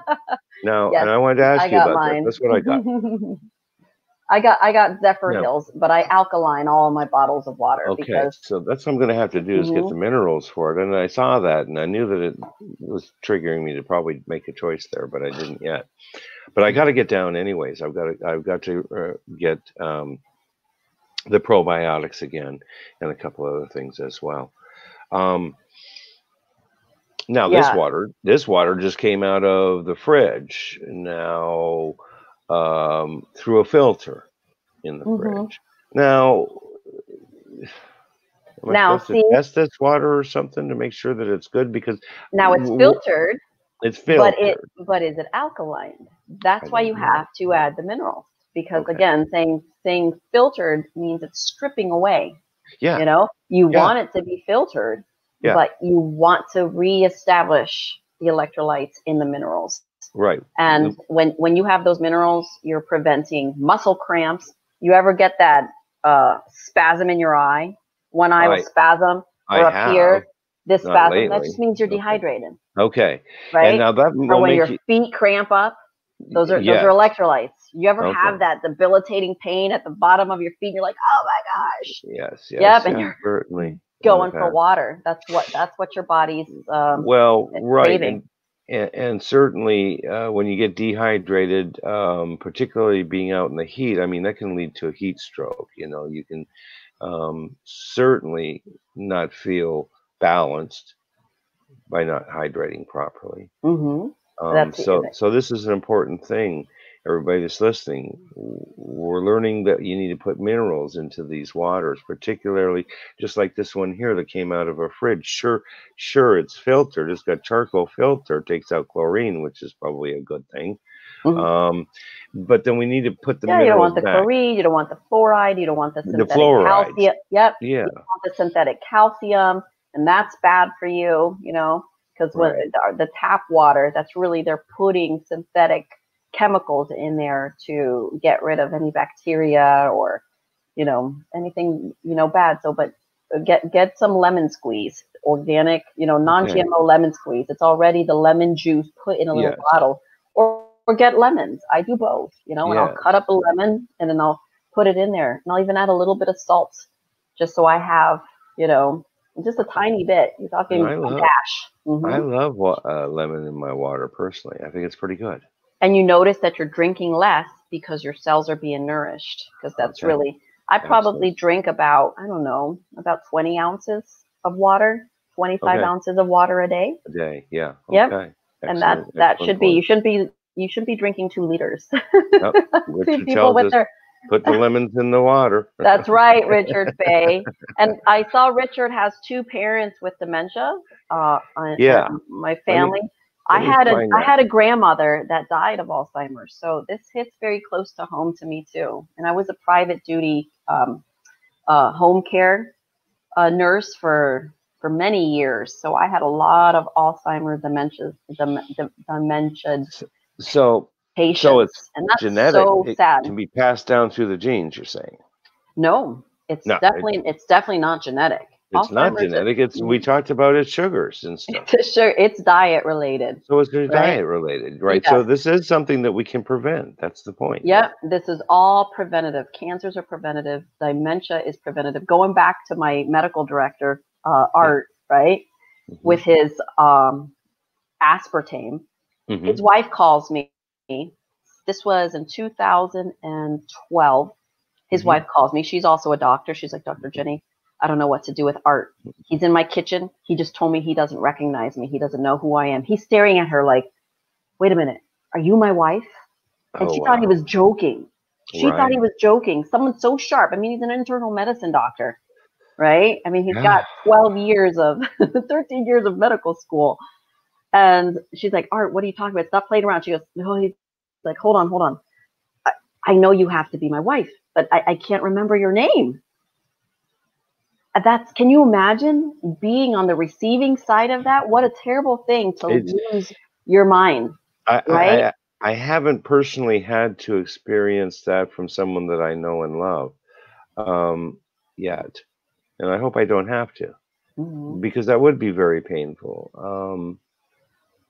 Now, Yes, and I wanted to ask I you got about mine. that. That's what I got. I got I got Zephyr Yeah. Hills, but I alkaline all of my bottles of water Okay, because so that's what I'm going to have to do is get Mhm. the minerals for it. And I saw that, and I knew that it was triggering me to probably make a choice there, but I didn't yet. But I got to get down anyways. I've got to I've got to uh, get um, the probiotics again, and a couple other things as well. Um, now this water, this water just came out of the fridge now um, through a filter in the Mhm. fridge. Now, am I Now, supposed see- to test this water or something to make sure that it's good because now it's filtered, it's filtered. but it but is it alkaline? That's I why you know. have to add the minerals because Okay. again, saying saying filtered means it's stripping away. yeah, You know, you Yeah. want it to be filtered, Yeah. but you want to reestablish the electrolytes in the minerals. right. And when when you have those minerals, you're preventing muscle cramps. You ever get that uh, spasm in your eye? One eye will I- spasm, I or up have. here, this Not spasm. That just means you're Okay. dehydrated, Okay, right? and now that or when your you. feet cramp up, those are yes. those are electrolytes. You ever Okay. have that debilitating pain at the bottom of your feet? And you're like, oh my gosh, Yes, yes, Yep, and you're certainly. going for water. That's what that's what your body's um, well, right, and, and, and certainly uh, when you get dehydrated, um, particularly being out in the heat, I mean that can lead to a heat stroke. You know, you can um, certainly not feel balanced by not hydrating properly. mhm. Um, so, so this is an important thing. Everybody that's listening, we're learning that you need to put minerals into these waters, particularly just like this one here that came out of a fridge. Sure, sure, it's filtered. It's got charcoal filter, takes out chlorine, which is probably a good thing. Mhm. Um, but then we need to put the yeah, you don't want the back. chloride, you don't want the fluoride, you don't want the The synthetic fluorides. calcium. Yep, Yeah, want the synthetic calcium, and that's bad for you, you know, because when Right. the, the tap water, that's really they're putting synthetic chemicals in there to get rid of any bacteria or, you know, anything you know bad. So, but get get some lemon squeeze, organic, you know, non-GMO lemon squeeze. It's already the lemon juice put in a little Yes. bottle, or or get lemons. I do both, you know, and I'll cut up a lemon and then I'll put it in there, and I'll even add a little bit of salt, just so I have, you know, just a tiny bit. You're talking I a love- dash. Mhm. I love wa- uh, lemon in my water personally. I think it's pretty good. And you notice that you're drinking less because your cells are being nourished because that's Okay. really i probably Absolutely. drink about i don't know about 20 ounces of water 25 Okay. ounces of water a day A day, yeah. Yep. Okay. and that that excellent should be you shouldn't be you shouldn't be drinking two liters Richard people with their put the lemons in the water. that's right richard Fay. and i saw richard has two parents with dementia uh Yeah. my family let I had a I had a grandmother that died of Alzheimer's, so this hits very close to home to me too. And I was a private duty um, uh, home care uh, nurse for for many years, so I had a lot of Alzheimer's dementia dem, dem, dementia So patients, it's and that's genetic. so it sad. can be passed down through the genes. You're saying no, it's No, it- definitely it's definitely not genetic. It's not Alzheimer's genetic. It's we talked about it, sugars and stuff. sure, it's diet related. So it's Right. diet related, right? So this is something that we can prevent. That's the point. Yep, this is all preventative. Cancers are preventative. Dementia is preventative. Going back to my medical director, uh, Art, right, Mhm. with his um, aspartame. Mhm. His wife calls me. This was in 2012. His Mhm. wife calls me. She's also a doctor. She's like, Dr. Jenny, I don't know what to do with Art. He's in my kitchen. He just told me he doesn't recognize me. He doesn't know who I am. He's staring at her like, wait a minute, are you my wife? And Oh, she thought he was joking. She thought he was joking. Someone so sharp. I mean, he's an internal medicine doctor, right? I mean, he's got 12 years of, 13 years of medical school. And she's like, Art, what are you talking about? Stop playing around. She goes, No, he's like, hold on, hold on. I, I know you have to be my wife, but I, I can't remember your name. That's can you imagine being on the receiving side of that? What a terrible thing to It's- lose your mind. I, right? I, I haven't personally had to experience that from someone that I know and love um, yet, and I hope I don't have to Mhm. because that would be very painful. Um,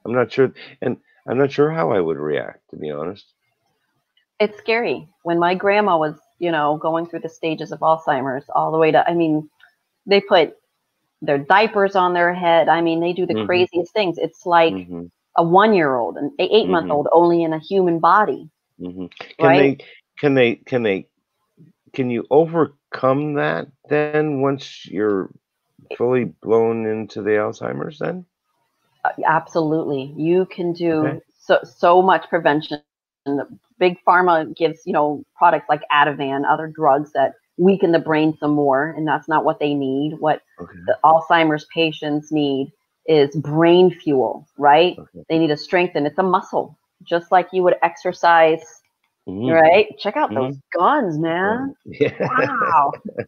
I'm not sure, and I'm not sure how I would react, to be honest. it's scary when my grandma was you know going through the stages of alzheimer's all the way to i mean they put their diapers on their head i mean they do the Mhm. craziest things it's like hmm a one year old an eight month old only in a human body hmm Can Right. they? Can they? Can they? Can you overcome that then once you're fully blown into the Alzheimer's? Then Uh, absolutely you can do Okay. so so much prevention and the big pharma gives you know products like ativan other drugs that weaken the brain some more and that's not what they need what okay. the alzheimer's patients need is brain fuel right okay. they need to strengthen it's a muscle just like you would exercise Mhm. right check out those guns man Yeah. wow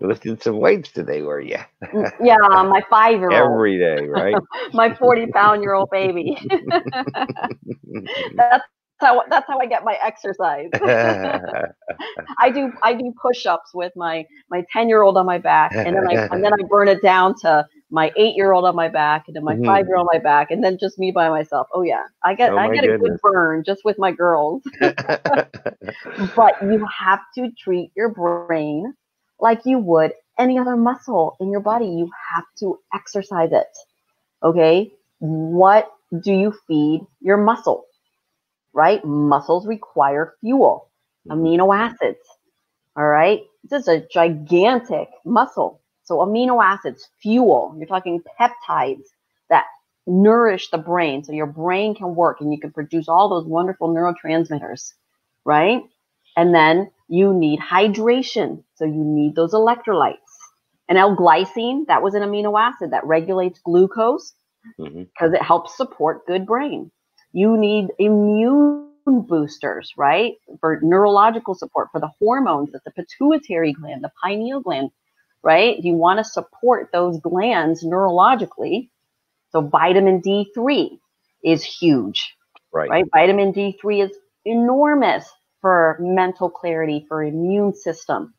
You lifted some weights today, were you? yeah my five year old Every day, right? my 40 pound year old baby that's how that's how i get my exercise i do i do push-ups with my my 10 year old on my back and then i and then i burn it down to my eight year old on my back and then my Mhm. five year old on my back and then just me by myself oh yeah i get Oh i get a good burn just with my girls but you have to treat your brain like you would any other muscle in your body. You have to exercise it. Okay. What do you feed your muscle? Right? Muscles require fuel, Mhm. amino acids. All right. This is a gigantic muscle. So, amino acids, fuel, you're talking peptides that nourish the brain so your brain can work and you can produce all those wonderful neurotransmitters. Right? And then you need hydration. So you need those electrolytes. And L-glycine, that was an amino acid that regulates glucose Mhm. because it helps support good brain. You need immune boosters, right? For neurological support, for the hormones at the pituitary gland, the pineal gland, right? You want to support those glands neurologically. So vitamin D3 is huge, Right. right? Vitamin D3 is enormous for mental clarity, for immune system.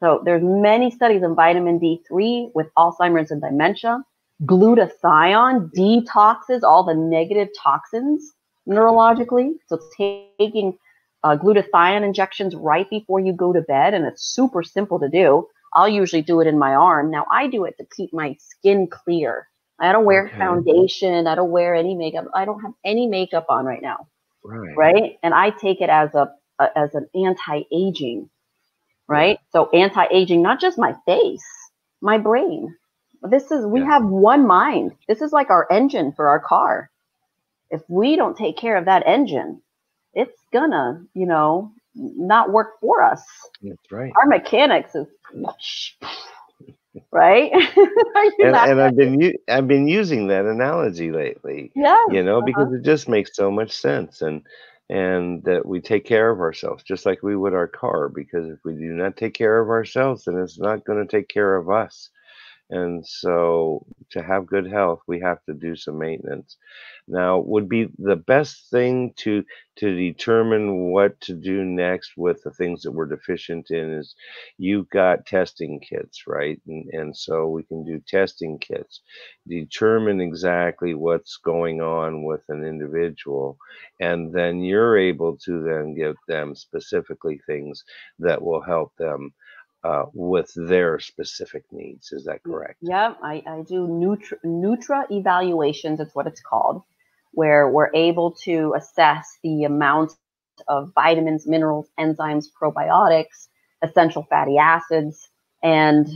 So there's many studies on vitamin D3 with Alzheimer's and dementia. Glutathione detoxes all the negative toxins neurologically. So taking uh, glutathione injections right before you go to bed, and it's super simple to do. I'll usually do it in my arm. Now I do it to keep my skin clear. I don't wear Okay. foundation. I don't wear any makeup. I don't have any makeup on right now Right. right? And I take it as a, a as an anti-aging, right? So anti-aging, not just my face, my brain. This is we Yeah. have one mind. This is like our engine for our car. If we don't take care of that engine, it's gonna, you know, not work for us. That's right. Our mechanics is right. And, and I've been u- I've been using that analogy lately. yeah, you know uh-huh. because it just makes so much sense and and that we take care of ourselves just like we would our car because if we do not take care of ourselves then it's not going to take care of us and so to have good health we have to do some maintenance. Now would be the best thing to to determine what to do next with the things that we're deficient in is you've got testing kits right? And, and so we can do testing kits. Determine exactly what's going on with an individual and then you're able to then give them specifically things that will help them uh, with their specific needs is that correct Yeah, I, I do Nutra, Nutra evaluations, it's what it's called, where we're able to assess the amount of vitamins, minerals, enzymes, probiotics, essential fatty acids, and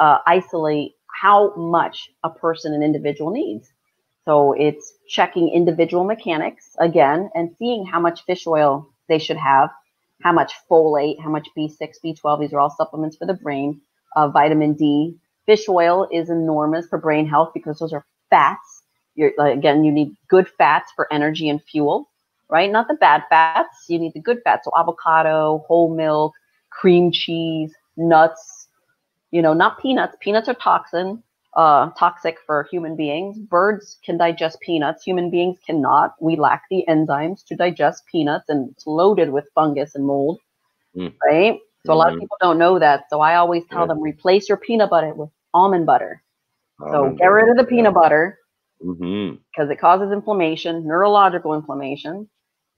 uh, isolate how much a person, an individual needs. So it's checking individual mechanics again and seeing how much fish oil they should have, how much folate, how much B6, B12. These are all supplements for the brain. Uh, vitamin D, fish oil is enormous for brain health because those are fats. You're, again, you need good fats for energy and fuel, right? Not the bad fats. You need the good fats. So avocado, whole milk, cream cheese, nuts. You know, not peanuts. Peanuts are toxin, uh, toxic for human beings. Birds can digest peanuts. Human beings cannot. We lack the enzymes to digest peanuts, and it's loaded with fungus and mold, Mm. right? So a lot of Mhm. people don't know that. So I always tell Yeah. them replace your peanut butter with almond butter. So get rid of the peanut butter mm-hmm. because it causes inflammation, neurological inflammation,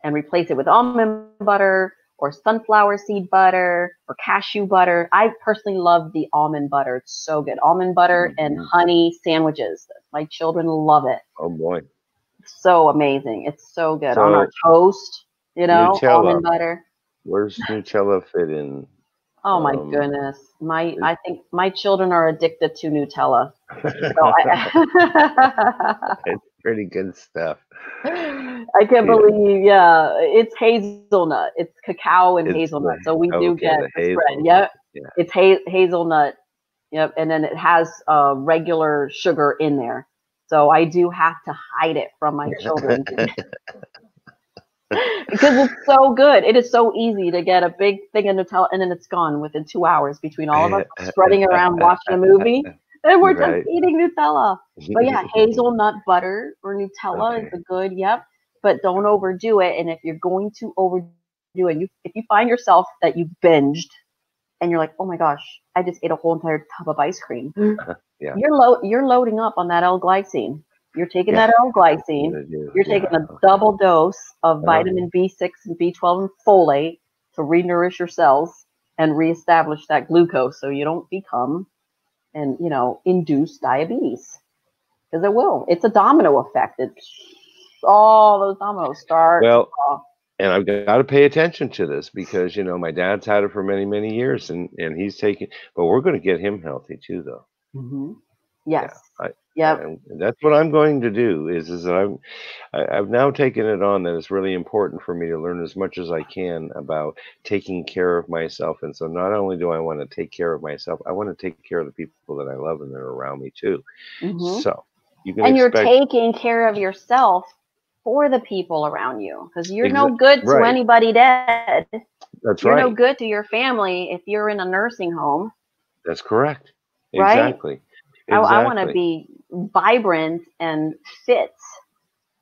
and replace it with almond butter or sunflower seed butter or cashew butter. I personally love the almond butter. It's so good. Almond butter and Mhm. honey sandwiches. My children love it. oh boy So amazing. It's so good. On So- our toast, you know, Nutella. almond butter. where's nutella fit in Oh my Um, goodness. My I think my children are addicted to Nutella. So I, it's pretty good stuff I can't Yeah. believe, yeah, it's hazelnut. It's cacao and It's hazelnut. the- So we do get the spread. Yep. yeah. It's ha- hazelnut. Yep. And then it has uh, regular sugar in there. So I do have to hide it from my children because it's so good. It is so easy to get a big thing of Nutella and then it's gone within two hours between all of us spreading around watching a movie. And we're Right. just eating Nutella. But yeah, hazelnut butter or Nutella is a good, yep. But don't overdo it. And if you're going to overdo it, you if you find yourself that you binged and you're like, oh my gosh, I just ate a whole entire tub of ice cream. Mm-hmm. Yeah. You're low you're loading up on that L-glycine. You're taking Yeah. that L-glycine. You're yeah, taking a okay. double dose of Yeah. vitamin B6 and B12 and folate to re-nourish your cells and reestablish that glucose so you don't become and you know induce diabetes because it will. It's a domino effect. It's all those dominoes start. well off. and I've got to pay attention to this because you know my dad's had it for many many years and and he's taking but we're going to get him healthy too though Mhm. Yes. I- Yep. and that's what I'm going to do is is that I'm I, I've now taken it on that it's really important for me to learn as much as I can about taking care of myself and so not only do I want to take care of myself I want to take care of the people that I love and that are around me too Mhm. so you can And you're taking care of yourself for the people around you because you're no good to right. anybody dead. That's right. you're no good to your family if you're in a nursing home. That's correct. Right? Exactly. I, I want to be vibrant and fit.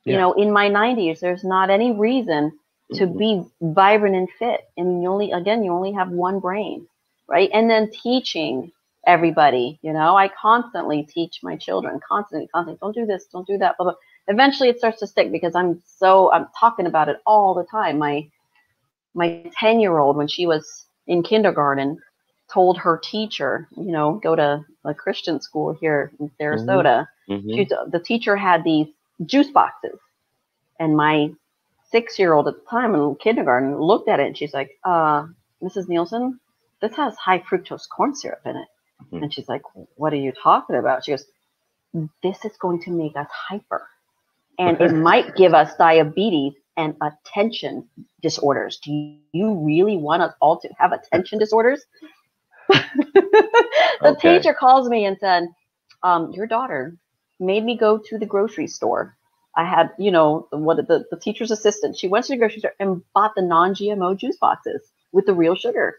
You Yeah. know, in my 90s, there's not any reason to Mhm. be vibrant and fit. And you only, again, you only have one brain, right? And then teaching everybody, you know, I constantly teach my children, constantly, constantly, don't do this, don't do that, blah, blah. Eventually it starts to stick because I'm so, I'm talking about it all the time. My, my 10 year old, when she was in kindergarten, told her teacher, you know, go to a Christian school here in Sarasota. Mhm. She's, the teacher had these juice boxes, and my six-year-old at the time in kindergarten looked at it and she's like, uh, "Mrs. Nielsen, this has high fructose corn syrup in it." Mhm. And she's like, "What are you talking about?" She goes, "This is going to make us hyper, and it might give us diabetes and attention disorders. Do you really want us all to have attention disorders?" the Okay. teacher calls me and said, um, "Your daughter made me go to the grocery store. I had, you know, what the, the teacher's assistant. She went to the grocery store and bought the non-GMO juice boxes with the real sugar.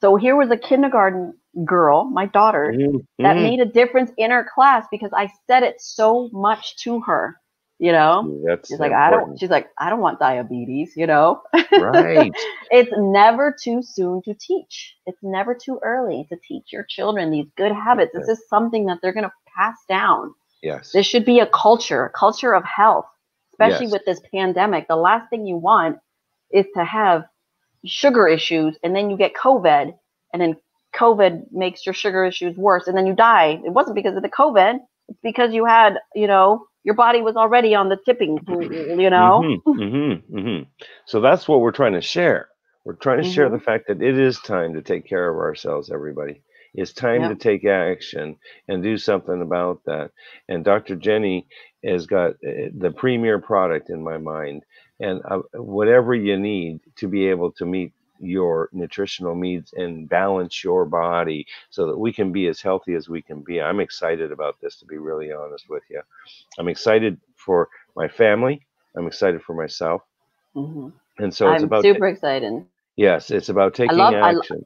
So here was a kindergarten girl, my daughter, Mhm. that made a difference in her class because I said it so much to her. You know, That's she's like, I don't. She's like, I don't want diabetes. You know, right. it's never too soon to teach. It's never too early to teach your children these good habits. This is something that they're going to pass down. Yes. This should be a culture, a culture of health, especially Yes. with this pandemic. The last thing you want is to have sugar issues and then you get COVID and then COVID makes your sugar issues worse and then you die. It wasn't because of the COVID. It's because you had, you know, your body was already on the tipping pool, you know? Mm-hmm, mm-hmm, So that's what we're trying to share. We're trying to share the fact that it is time to take care of ourselves, everybody. It's time to take action and do something about that. And Dr. Jenny has got uh, the premier product in my mind. And uh, whatever you need to be able to meet your nutritional needs and balance your body so that we can be as healthy as we can be. I'm excited about this, to be really honest with you. I'm excited for my family. I'm excited for myself. Mhm. And so it's I'm about super excited. yes, it's about taking love- I lo- action.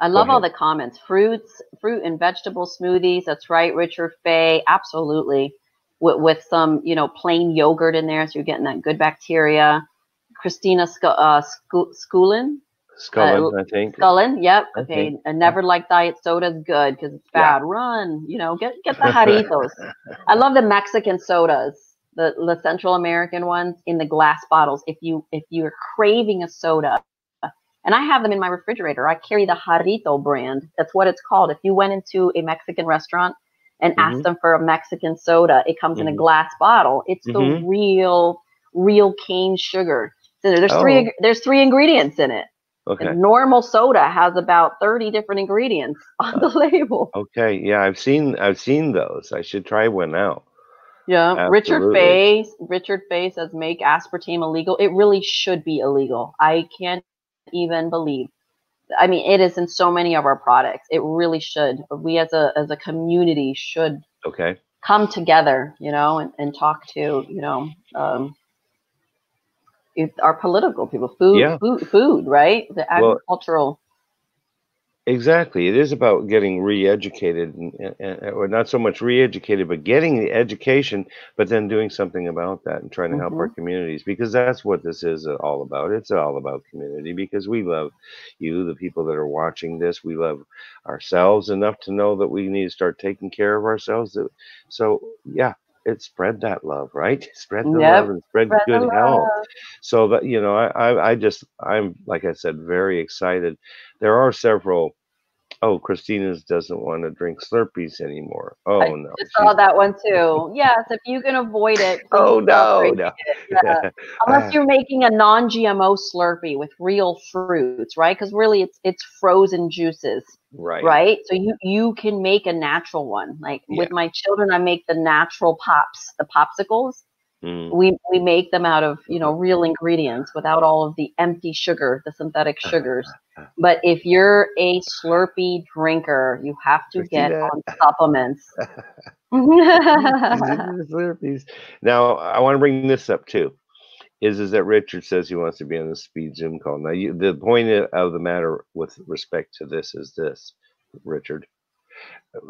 I Go love all the comments. Fruits, fruit and vegetable smoothies. That's right, Richard Fay. Absolutely. With, with some, you know, plain yogurt in there, so you're getting that good bacteria. Christina Sc- uh, Scu- Scullen, Scullen, I think. Scullen. Yep. I Okay. think, I never like diet soda is good because it's Yeah. bad. Run. You know, get get the Jarritos. I love the Mexican sodas, the the Central American ones in the glass bottles. If you if you're craving a soda, and I have them in my refrigerator. I carry the Jarrito brand. That's what it's called. If you went into a Mexican restaurant and Mhm. asked them for a Mexican soda, it comes in a Mhm. glass bottle. It's the Mhm. real, real cane sugar. So there's three. Oh. ing- There's three ingredients in it. Okay. And normal soda has about 30 different ingredients on the label. Okay. Yeah, I've seen I've seen those. I should try one now. Yeah. Richard Absolutely. Fay, Richard Fay says make aspartame illegal. It really should be illegal. I can't even believe. I mean, it is in so many of our products. It really should. We as a as a community should Okay. come together, you know, and, and talk to, you know, um, it, our political people, food, Yeah. food, food, right? The Well- agricultural. Exactly. It is about getting re-educated, and, or not so much re-educated, but getting the education, but then doing something about that and trying to help our mm-hmm. communities because that's what this is all about. It's all about community because we love you, the people that are watching this. We love ourselves enough to know that we need to start taking care of ourselves. So yeah, it spread that love, right? Spread the Yep. love and spread, Spread the good health so that you know I, I i just i'm like i said very excited there are several oh christina's doesn't want to drink slurpees anymore oh I no Just saw that one too. Yes, if you can avoid it. oh no no it. Yeah. Unless ah. you're making a non-GMO Slurpee with real fruits, right? Because really, it's it's frozen juices, right right? So you you can make a natural one. Like with my children, I make the natural pops, the popsicles. Mm. We we make them out of you know real ingredients without all of the empty sugar, the synthetic uh, uh, sugars. Uh, but if you're a Slurpee drinker, you have to get on supplements. Slurpees. Now, I want to bring this up too. Is is that Richard says he wants to be on the speed Zoom call. Now, you, the point of the matter with respect to this is this, Richard.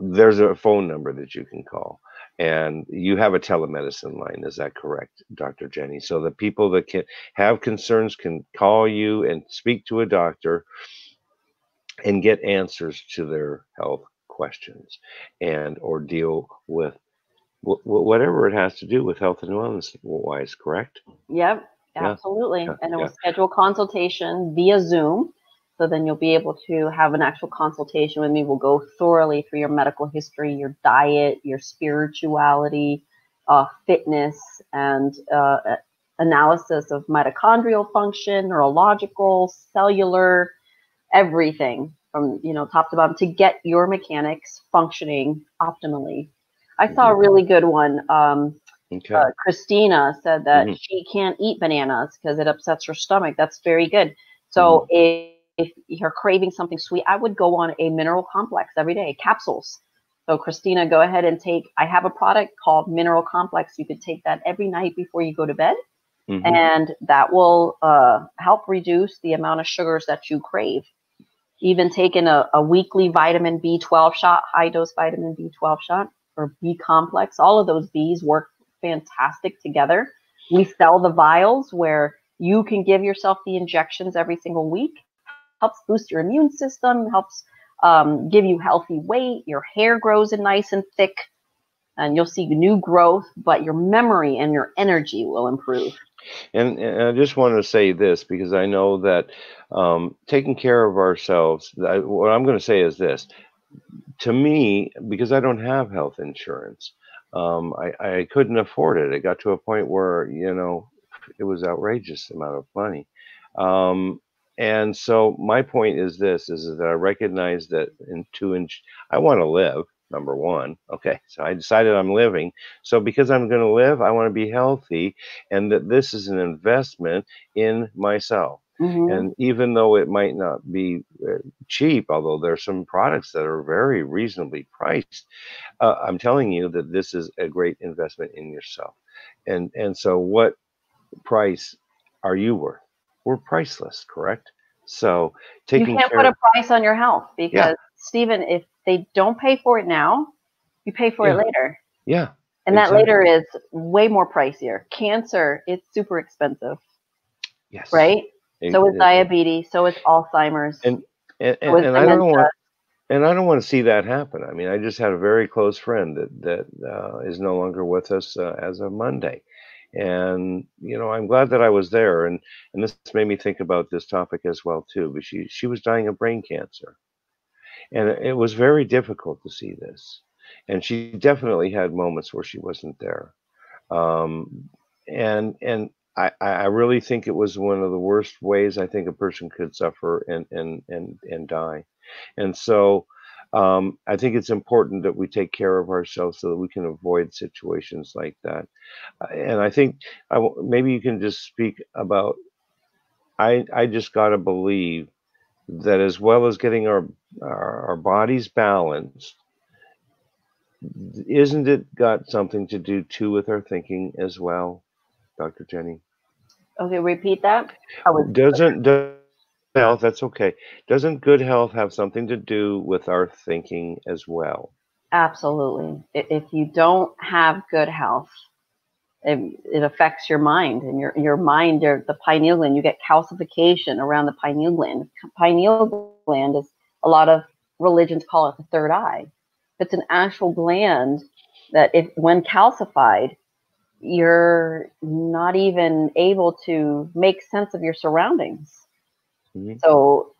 There's a phone number that you can call, and you have a telemedicine line. Is that correct, Dr. Jenny? So the people that can have concerns can call you and speak to a doctor and get answers to their health questions and or deal with wh- wh- whatever it has to do with health and wellness wise correct Yep, absolutely. yeah, and it yeah. will schedule consultation via Zoom. So then you'll be able to have an actual consultation with me. We'll go thoroughly through your medical history, your diet, your spirituality, uh, fitness, and uh, analysis of mitochondrial function, neurological, cellular, everything from you know top to bottom to get your mechanics functioning optimally. I saw a really good one. Um, okay uh, Christina said that Mhm. she can't eat bananas because it upsets her stomach. That's very good. So if, if you're craving something sweet, I would go on a mineral complex every day, capsules. So Christina, go ahead and take. I have a product called Mineral Complex. You could take that every night before you go to bed, Mhm. and that will uh, help reduce the amount of sugars that you crave. Even taking a, a weekly vitamin B12 shot, high dose vitamin B12 shot, or B complex, all of those Bs work fantastic together. We sell the vials where you can give yourself the injections every single week. Helps boost your immune system, helps um, give you healthy weight. Your hair grows in nice and thick, and you'll see new growth, but your memory and your energy will improve. And, and I just want to say this because I know that um, taking care of ourselves, I, what I'm going to say is this to me, because I don't have health insurance, um, I, I couldn't afford it. It got to a point where, you know, it was outrageous amount of money. Um, and so my point is this is that I recognize that in two inch, I want to live number one. Okay. So I decided I'm living. So because I'm going to live, I want to be healthy and that this is an investment in myself. Mhm. And even though it might not be uh, cheap, although there's some products that are very reasonably priced, uh, I'm telling you that this is a great investment in yourself. And and so, what price are you worth? We're priceless, correct? So taking you can't put a price on your health because Stephen, if they don't pay for it now, you pay for it later. yeah, And that Exactly. later is way more pricier. Cancer, it's super expensive, yes, right? It- So is it- diabetes, so is Alzheimer's. And and, and, and I don't want and I don't want to see that happen. I mean, I just had a very close friend that that uh, is no longer with us uh, as of Monday, and you know, I'm glad that I was there. And and this made me think about this topic as well too. But she she was dying of brain cancer, and it was very difficult to see this. And she definitely had moments where she wasn't there, um, and and. I, I really think it was one of the worst ways I think a person could suffer and and and and die. And so um, I think it's important that we take care of ourselves so that we can avoid situations like that. Uh, And I think I w- maybe you can just speak about. I I just got to believe that as well as getting our, our our bodies balanced, isn't it got something to do too with our thinking as well, Dr. Jenny? Okay, repeat that. I was Doesn't does health? That's okay. Doesn't good health have something to do with our thinking as well? absolutely. If you don't have good health, it, it affects your mind and your your mind, your the pineal gland. You get calcification around the pineal gland. Pineal gland is a lot of religions call it the third eye. It's an actual gland that, if when calcified, you're not even able to make sense of your surroundings. Mhm. So,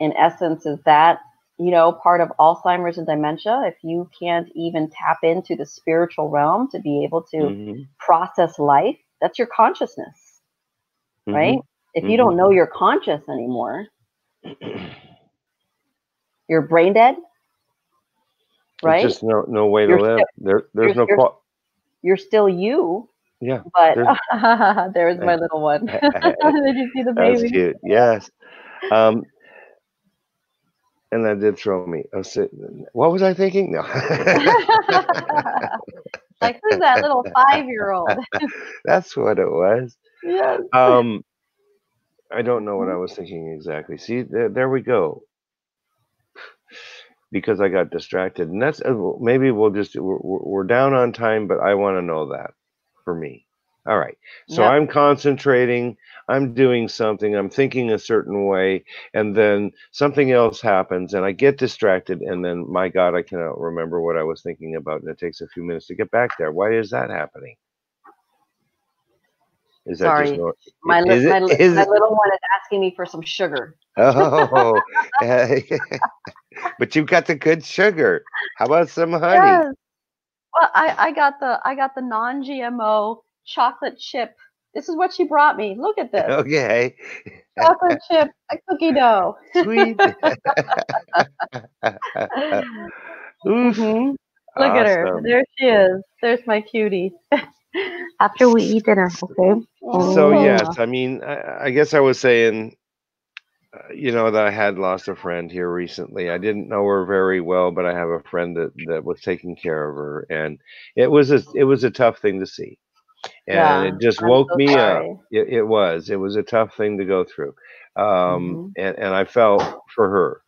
in essence, is that you know part of Alzheimer's and dementia? If you can't even tap into the spiritual realm to be able to Mhm. process life, that's your consciousness, Mhm. right? If you don't know you're conscious anymore, you're brain dead, right? There's just no no way to You're live. still- there there's no you're- qual- you're still you, Yeah. But There's- there's my little one. Did you see the baby? That's cute. Yes. Um, and that did throw me. I was what was I thinking? No. like who's that little five year old? That's what it was. yes. Um, I don't know what I was thinking exactly. See, there, there we go. Because I got distracted, and that's uh, maybe we'll just we're we're down on time, but I want to know that for me. All right. So Yep. I'm concentrating. I'm doing something. I'm thinking a certain way, and then something else happens, and I get distracted, and then my God, I cannot remember what I was thinking about, and it takes a few minutes to get back there. Why is that happening? Is that Sorry. just nor- My, li- it- my, li- my it- little one is asking me for some sugar. Oh, but you've got the good sugar. How about some honey? Yes. Well, I, I got the I got the non-GMO chocolate chip. This is what she brought me. Look at this Okay, chocolate chip, a cookie dough. sweet. Oof. Mhm. Look at her. There she is. There's my cutie. After we eat dinner, okay? So Oh. yes, I mean, I, I guess I was saying, uh, you know, that I had lost a friend here recently. I didn't know her very well, but I have a friend that that was taking care of her, and it was a it was a tough thing to see, and Yeah, it just I'm woke so me up. It, it was it was a tough thing to go through, um, and and I felt for her,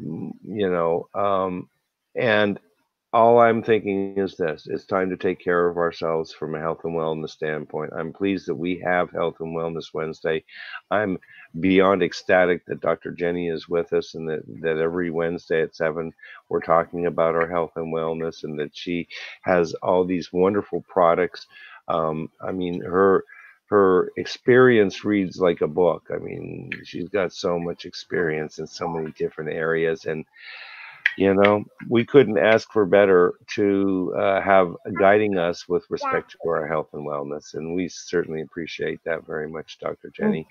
mm, you know, um, and all I'm thinking is this: it's time to take care of ourselves from a health and wellness standpoint. I'm pleased that we have Health and Wellness Wednesday. I'm beyond ecstatic that Dr. Jenny is with us, and that that every Wednesday at seven we're talking about our health and wellness, and that she has all these wonderful products. Um, I mean, her her experience reads like a book. I mean, she's got so much experience in so many different areas, and you know, we couldn't ask for better to uh, have guiding us with respect to our health and wellness, and we certainly appreciate that very much, Dr. Jenny.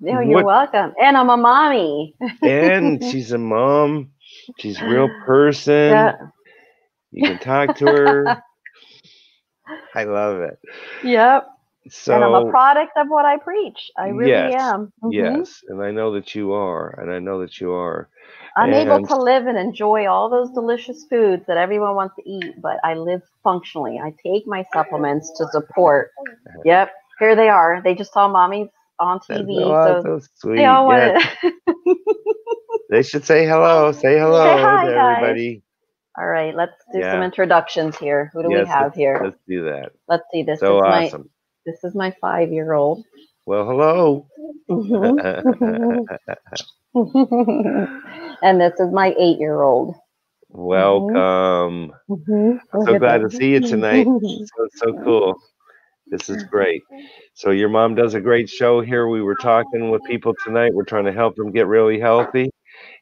No, you're What- welcome. And I'm a mommy. and she's a mom. She's a real person. Yeah. You can talk to her. I love it. Yep. So and I'm a product of what I preach. I really Yes, am. Mhm. Yes, and I know that you are, and I know that you are. I'm able to live and enjoy all those delicious foods that everyone wants to eat, but I live functionally. I take my supplements to support. Yep, here they are. They just saw mommy on TV, oh, so so sweet. they all Yes, want it. They should say hello. Say hello say hi, to guys. All right, let's do some introductions here. Who do Yes, we have here? Let's do that. Let's see. This So is my this is my five year old. Well, hello. and this is my eight year old. Welcome. Mm-hmm. Mm-hmm. i'm So glad to see you tonight. So so cool. This is great. So your mom does a great show here. We were talking with people tonight. We're trying to help them get really healthy.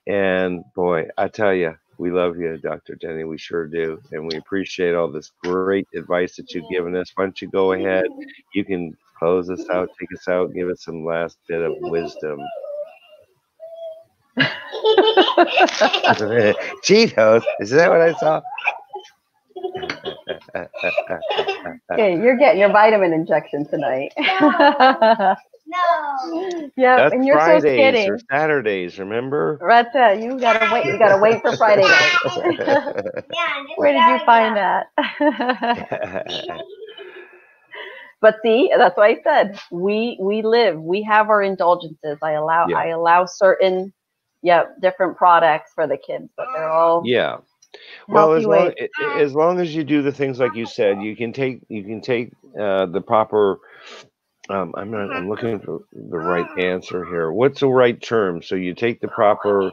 And boy, I tell you, we love you, Dr. Jenny. We sure do. And we appreciate all this great advice that you've given us. Why don't you go ahead? You can close us out, take us out, give us some last bit of wisdom. Cheetos. Is that what I saw? Okay, you're getting your vitamin injection tonight. No. yeah, That's and you're so Fridays or Saturdays, remember? Right there. You gotta wait. You gotta wait for Friday night. Where did you find that? but see, that's what I said. We we live. We have our indulgences. I allow Yeah. I allow certain yeah different products for the kids, but they're all yeah. Well, as long, ways. a- a- as long as you do the things like you said, you can take you can take uh, the proper. Um, I'm not. I'm looking for the right answer here. What's the right term? So you take the proper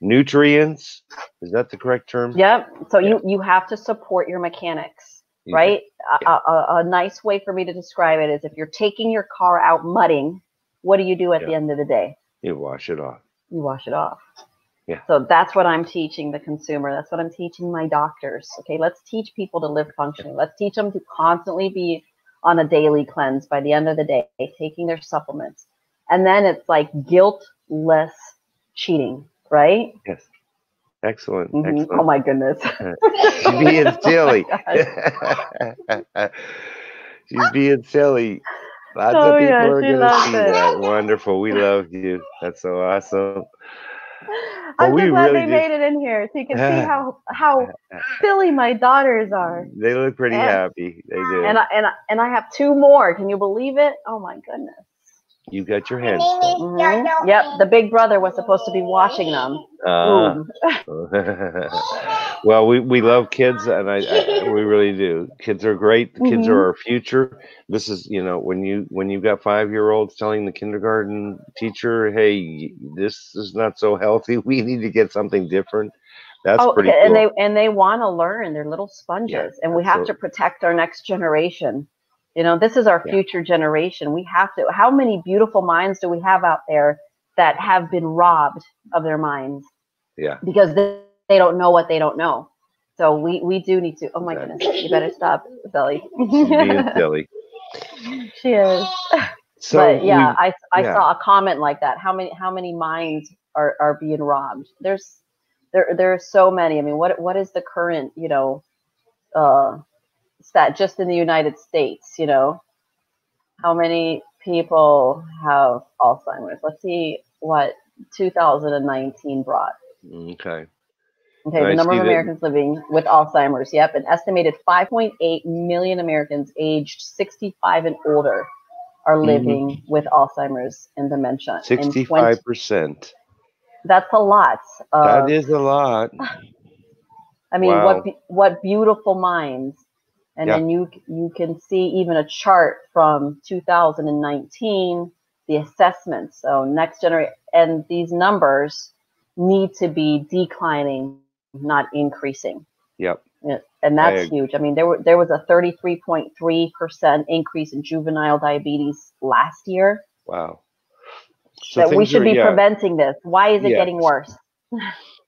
nutrients. Is that the correct term? Yep. So Yeah. you you have to support your mechanics. You- right? A, a, a nice way for me to describe it is if you're taking your car out mudding, what do you do at the end of the day? You wash it off. You wash it off. Yeah. So that's what I'm teaching the consumer. That's what I'm teaching my doctors. Okay, let's teach people to live functionally. Let's teach them to constantly be on a daily cleanse by the end of the day, taking their supplements. And then it's like guiltless cheating, right? Yes. Excellent. Mhm. Excellent. Oh my goodness. Being silly. She's being silly. Lots Oh, of people yeah, are going to see it. that. Wonderful. We love you. That's so awesome. I'm so glad really they do- made it in here so you can see how how silly my daughters are. They look pretty And- happy. They do. And I, and I, and I have two more. Can you believe it? Oh my goodness. You got your hands name is full. Mhm. Yep, the big brother was supposed to be watching them. Uh, well, we, we love kids, and I, I we really do. Kids are great. The kids Mhm. are our future. This is you know when you when you've got five year olds telling the kindergarten teacher, "Hey, this is not so healthy. We need to get something different." That's oh, pretty okay, cool. and they and they want to learn. They're little sponges, and we have to protect our next generation. You know, this is our Yeah. future generation. We have to. How many beautiful minds do we have out there that have been robbed of their minds yeah, because they, they don't know what they don't know? So we we do need to. Oh my Exactly. goodness, you better stop, Billy. Billy. she is. So but yeah, we- I I yeah. saw a comment like that. How many how many minds are are being robbed? There's there there are so many. I mean, what what is the current you know uh stat just in the United States? You know, how many people have Alzheimer's? Let's see what 2019 brought. okay. Okay, I the number of that- Americans living with Alzheimer's. Yep, an estimated 5.8 million Americans aged 65 and older are Mhm. living with Alzheimer's and dementia. in 20 Sixty-five percent. That's a lot. Uh, That is a lot. I mean, wow. what what beautiful minds. And Yeah. then you you can see even a chart from 2019, the assessments. So next generation, and these numbers need to be declining, not increasing. Yep. And that's agree. huge. I mean, there were there was a 33.3 percent increase in juvenile diabetes last year. Wow. So that we should are- be yeah. preventing this. Why is it Yeah. getting worse?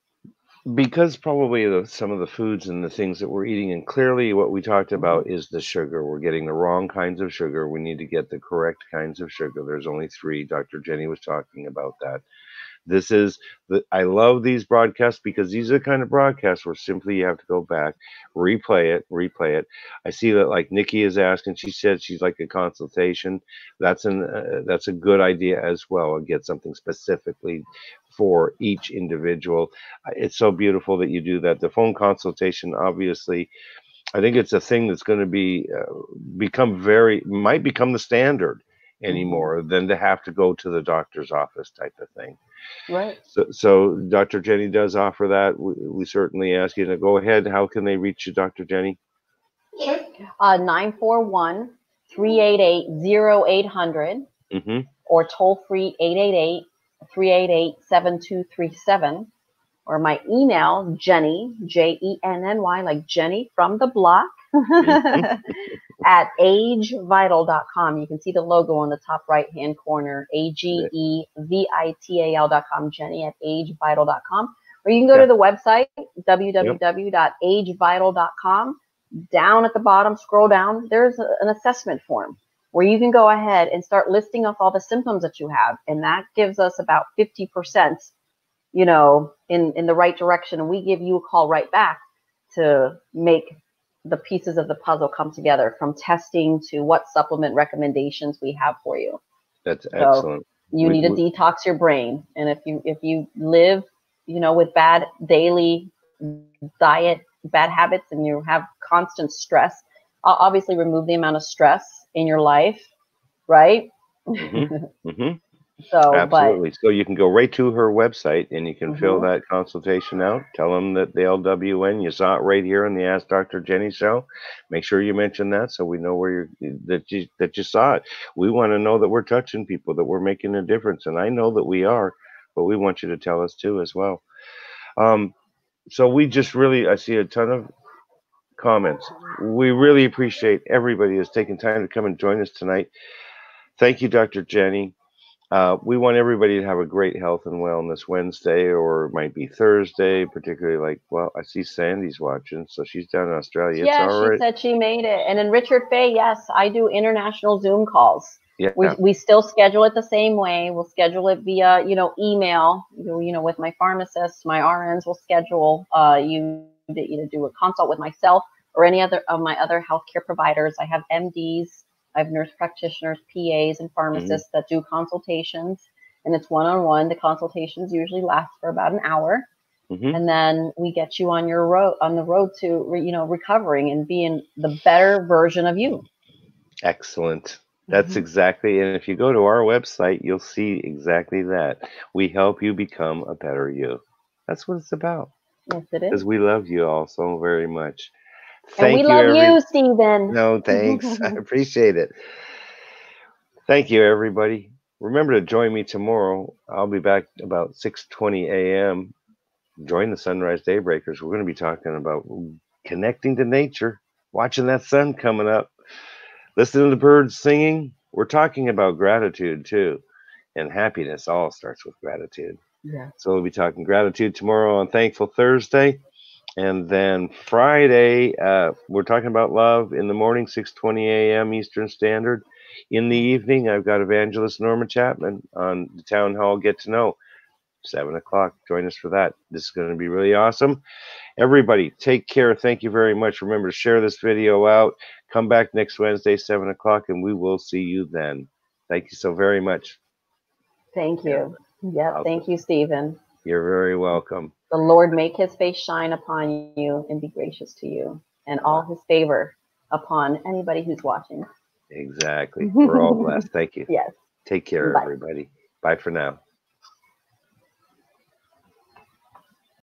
because probably the, some of the foods and the things that we're eating and clearly what we talked Mm-hmm. about is the sugar. We're getting the wrong kinds of sugar. We need to get the correct kinds of sugar. There's only three. Dr jenny was talking about that this is the i love these broadcasts because these are the kind of broadcasts where simply you have to go back replay it replay it. I see that like nikki is asking she said she's like a consultation. That's an uh, that's a good idea as well and get something specifically for each individual. It's so beautiful that you do that. The phone consultation obviously i think it's a thing that's going to be uh, become very might become the standard anymore than to have to go to the doctor's office type of thing Right. so, so dr jenny does offer that. We, we certainly ask you to go ahead. How can they reach you dr jenny? Uh, 941 388 0800 hmm or toll free 888 388 7237 or my email jenny j-e-n-n-y like jenny from the block mm-hmm. at agevital.com you can see the logo on the top right hand corner E a-g-e-v-i-t-a-l.com jenny at agevital.com or you can go to the website www.agevital.com down at the bottom scroll down there's a- an assessment form where you can go ahead and start listing off all the symptoms that you have. And that gives us about 50% you know in in the right direction and we give you a call right back to make the pieces of the puzzle come together from testing to what supplement recommendations we have for you. That's excellent. you We- need to we- detox your brain and if you if you live you know with bad daily diet bad habits and you have constant stress o- obviously remove the amount of stress in your life right? Mhm. hmm so Absolutely. So you can go right to her website and you can fill Mhm. that consultation out. Tell them that the LWN you saw it right here on the Ask Dr. Jenny show. Make sure you mention that so we know where you that you that you saw it. We want to know that we're touching people, that we're making a difference, and I know that we are, but we want you to tell us too as well. Um, so we just really I see a ton of comments. We really appreciate everybody that's taken time to come and join us tonight. Thank you, Dr. Jenny. Uh, we want everybody to have a great health and wellness Wednesday, or it might be Thursday, particularly like, well, I see Sandy's watching, so she's down in Australia. yeah it's all she right. said she made it and then richard fay yes i do international zoom calls yeah, we, we still schedule it the same way. We'll schedule it via, you know, email. You you know, with my pharmacist, my RNs will schedule uh, you to either do a consult with myself or any other of my other healthcare providers. I have MDs I have nurse practitioners, PAs, and pharmacists that do consultations, and it's one on one. The consultations usually last for about an hour, Mhm. and then we get you on your road on the road to re, you know recovering and being the better version of you. Excellent. That's Mhm. exactly, and if you go to our website, you'll see exactly that. We help you become a better you. That's what it's about. Yes, it Because we love you all so very much. And we you, love every- you, Stephen. No, thanks. I appreciate it. Thank you, everybody. Remember to join me tomorrow. I'll be back about 6:20 a.m. Join the Sunrise Daybreakers. We're going to be talking about connecting to nature, watching that sun coming up, listening to the birds singing. We're talking about gratitude too, and happiness all starts with gratitude. Yeah. So we'll be talking gratitude tomorrow on Thankful Thursday. And then Friday, uh, we're talking about love in the morning, 6:20 a.m. Eastern Standard. In the evening, I've got Evangelist Norma Chapman on the Town Hall Get to Know, seven o'clock. Join us for that. This is going to be really awesome. Everybody, take care. Thank you very much. Remember to share this video out. Come back next Wednesday, seven o'clock, and we will see you then. Thank you so very much. Thank you. Yeah. Awesome. Thank you, Stephen. You're very welcome. The Lord make his face shine upon you and be gracious to you, and all his favor upon anybody who's watching. Exactly. We're all blessed. Thank you. Yes. Take care, Bye. everybody. Bye for now.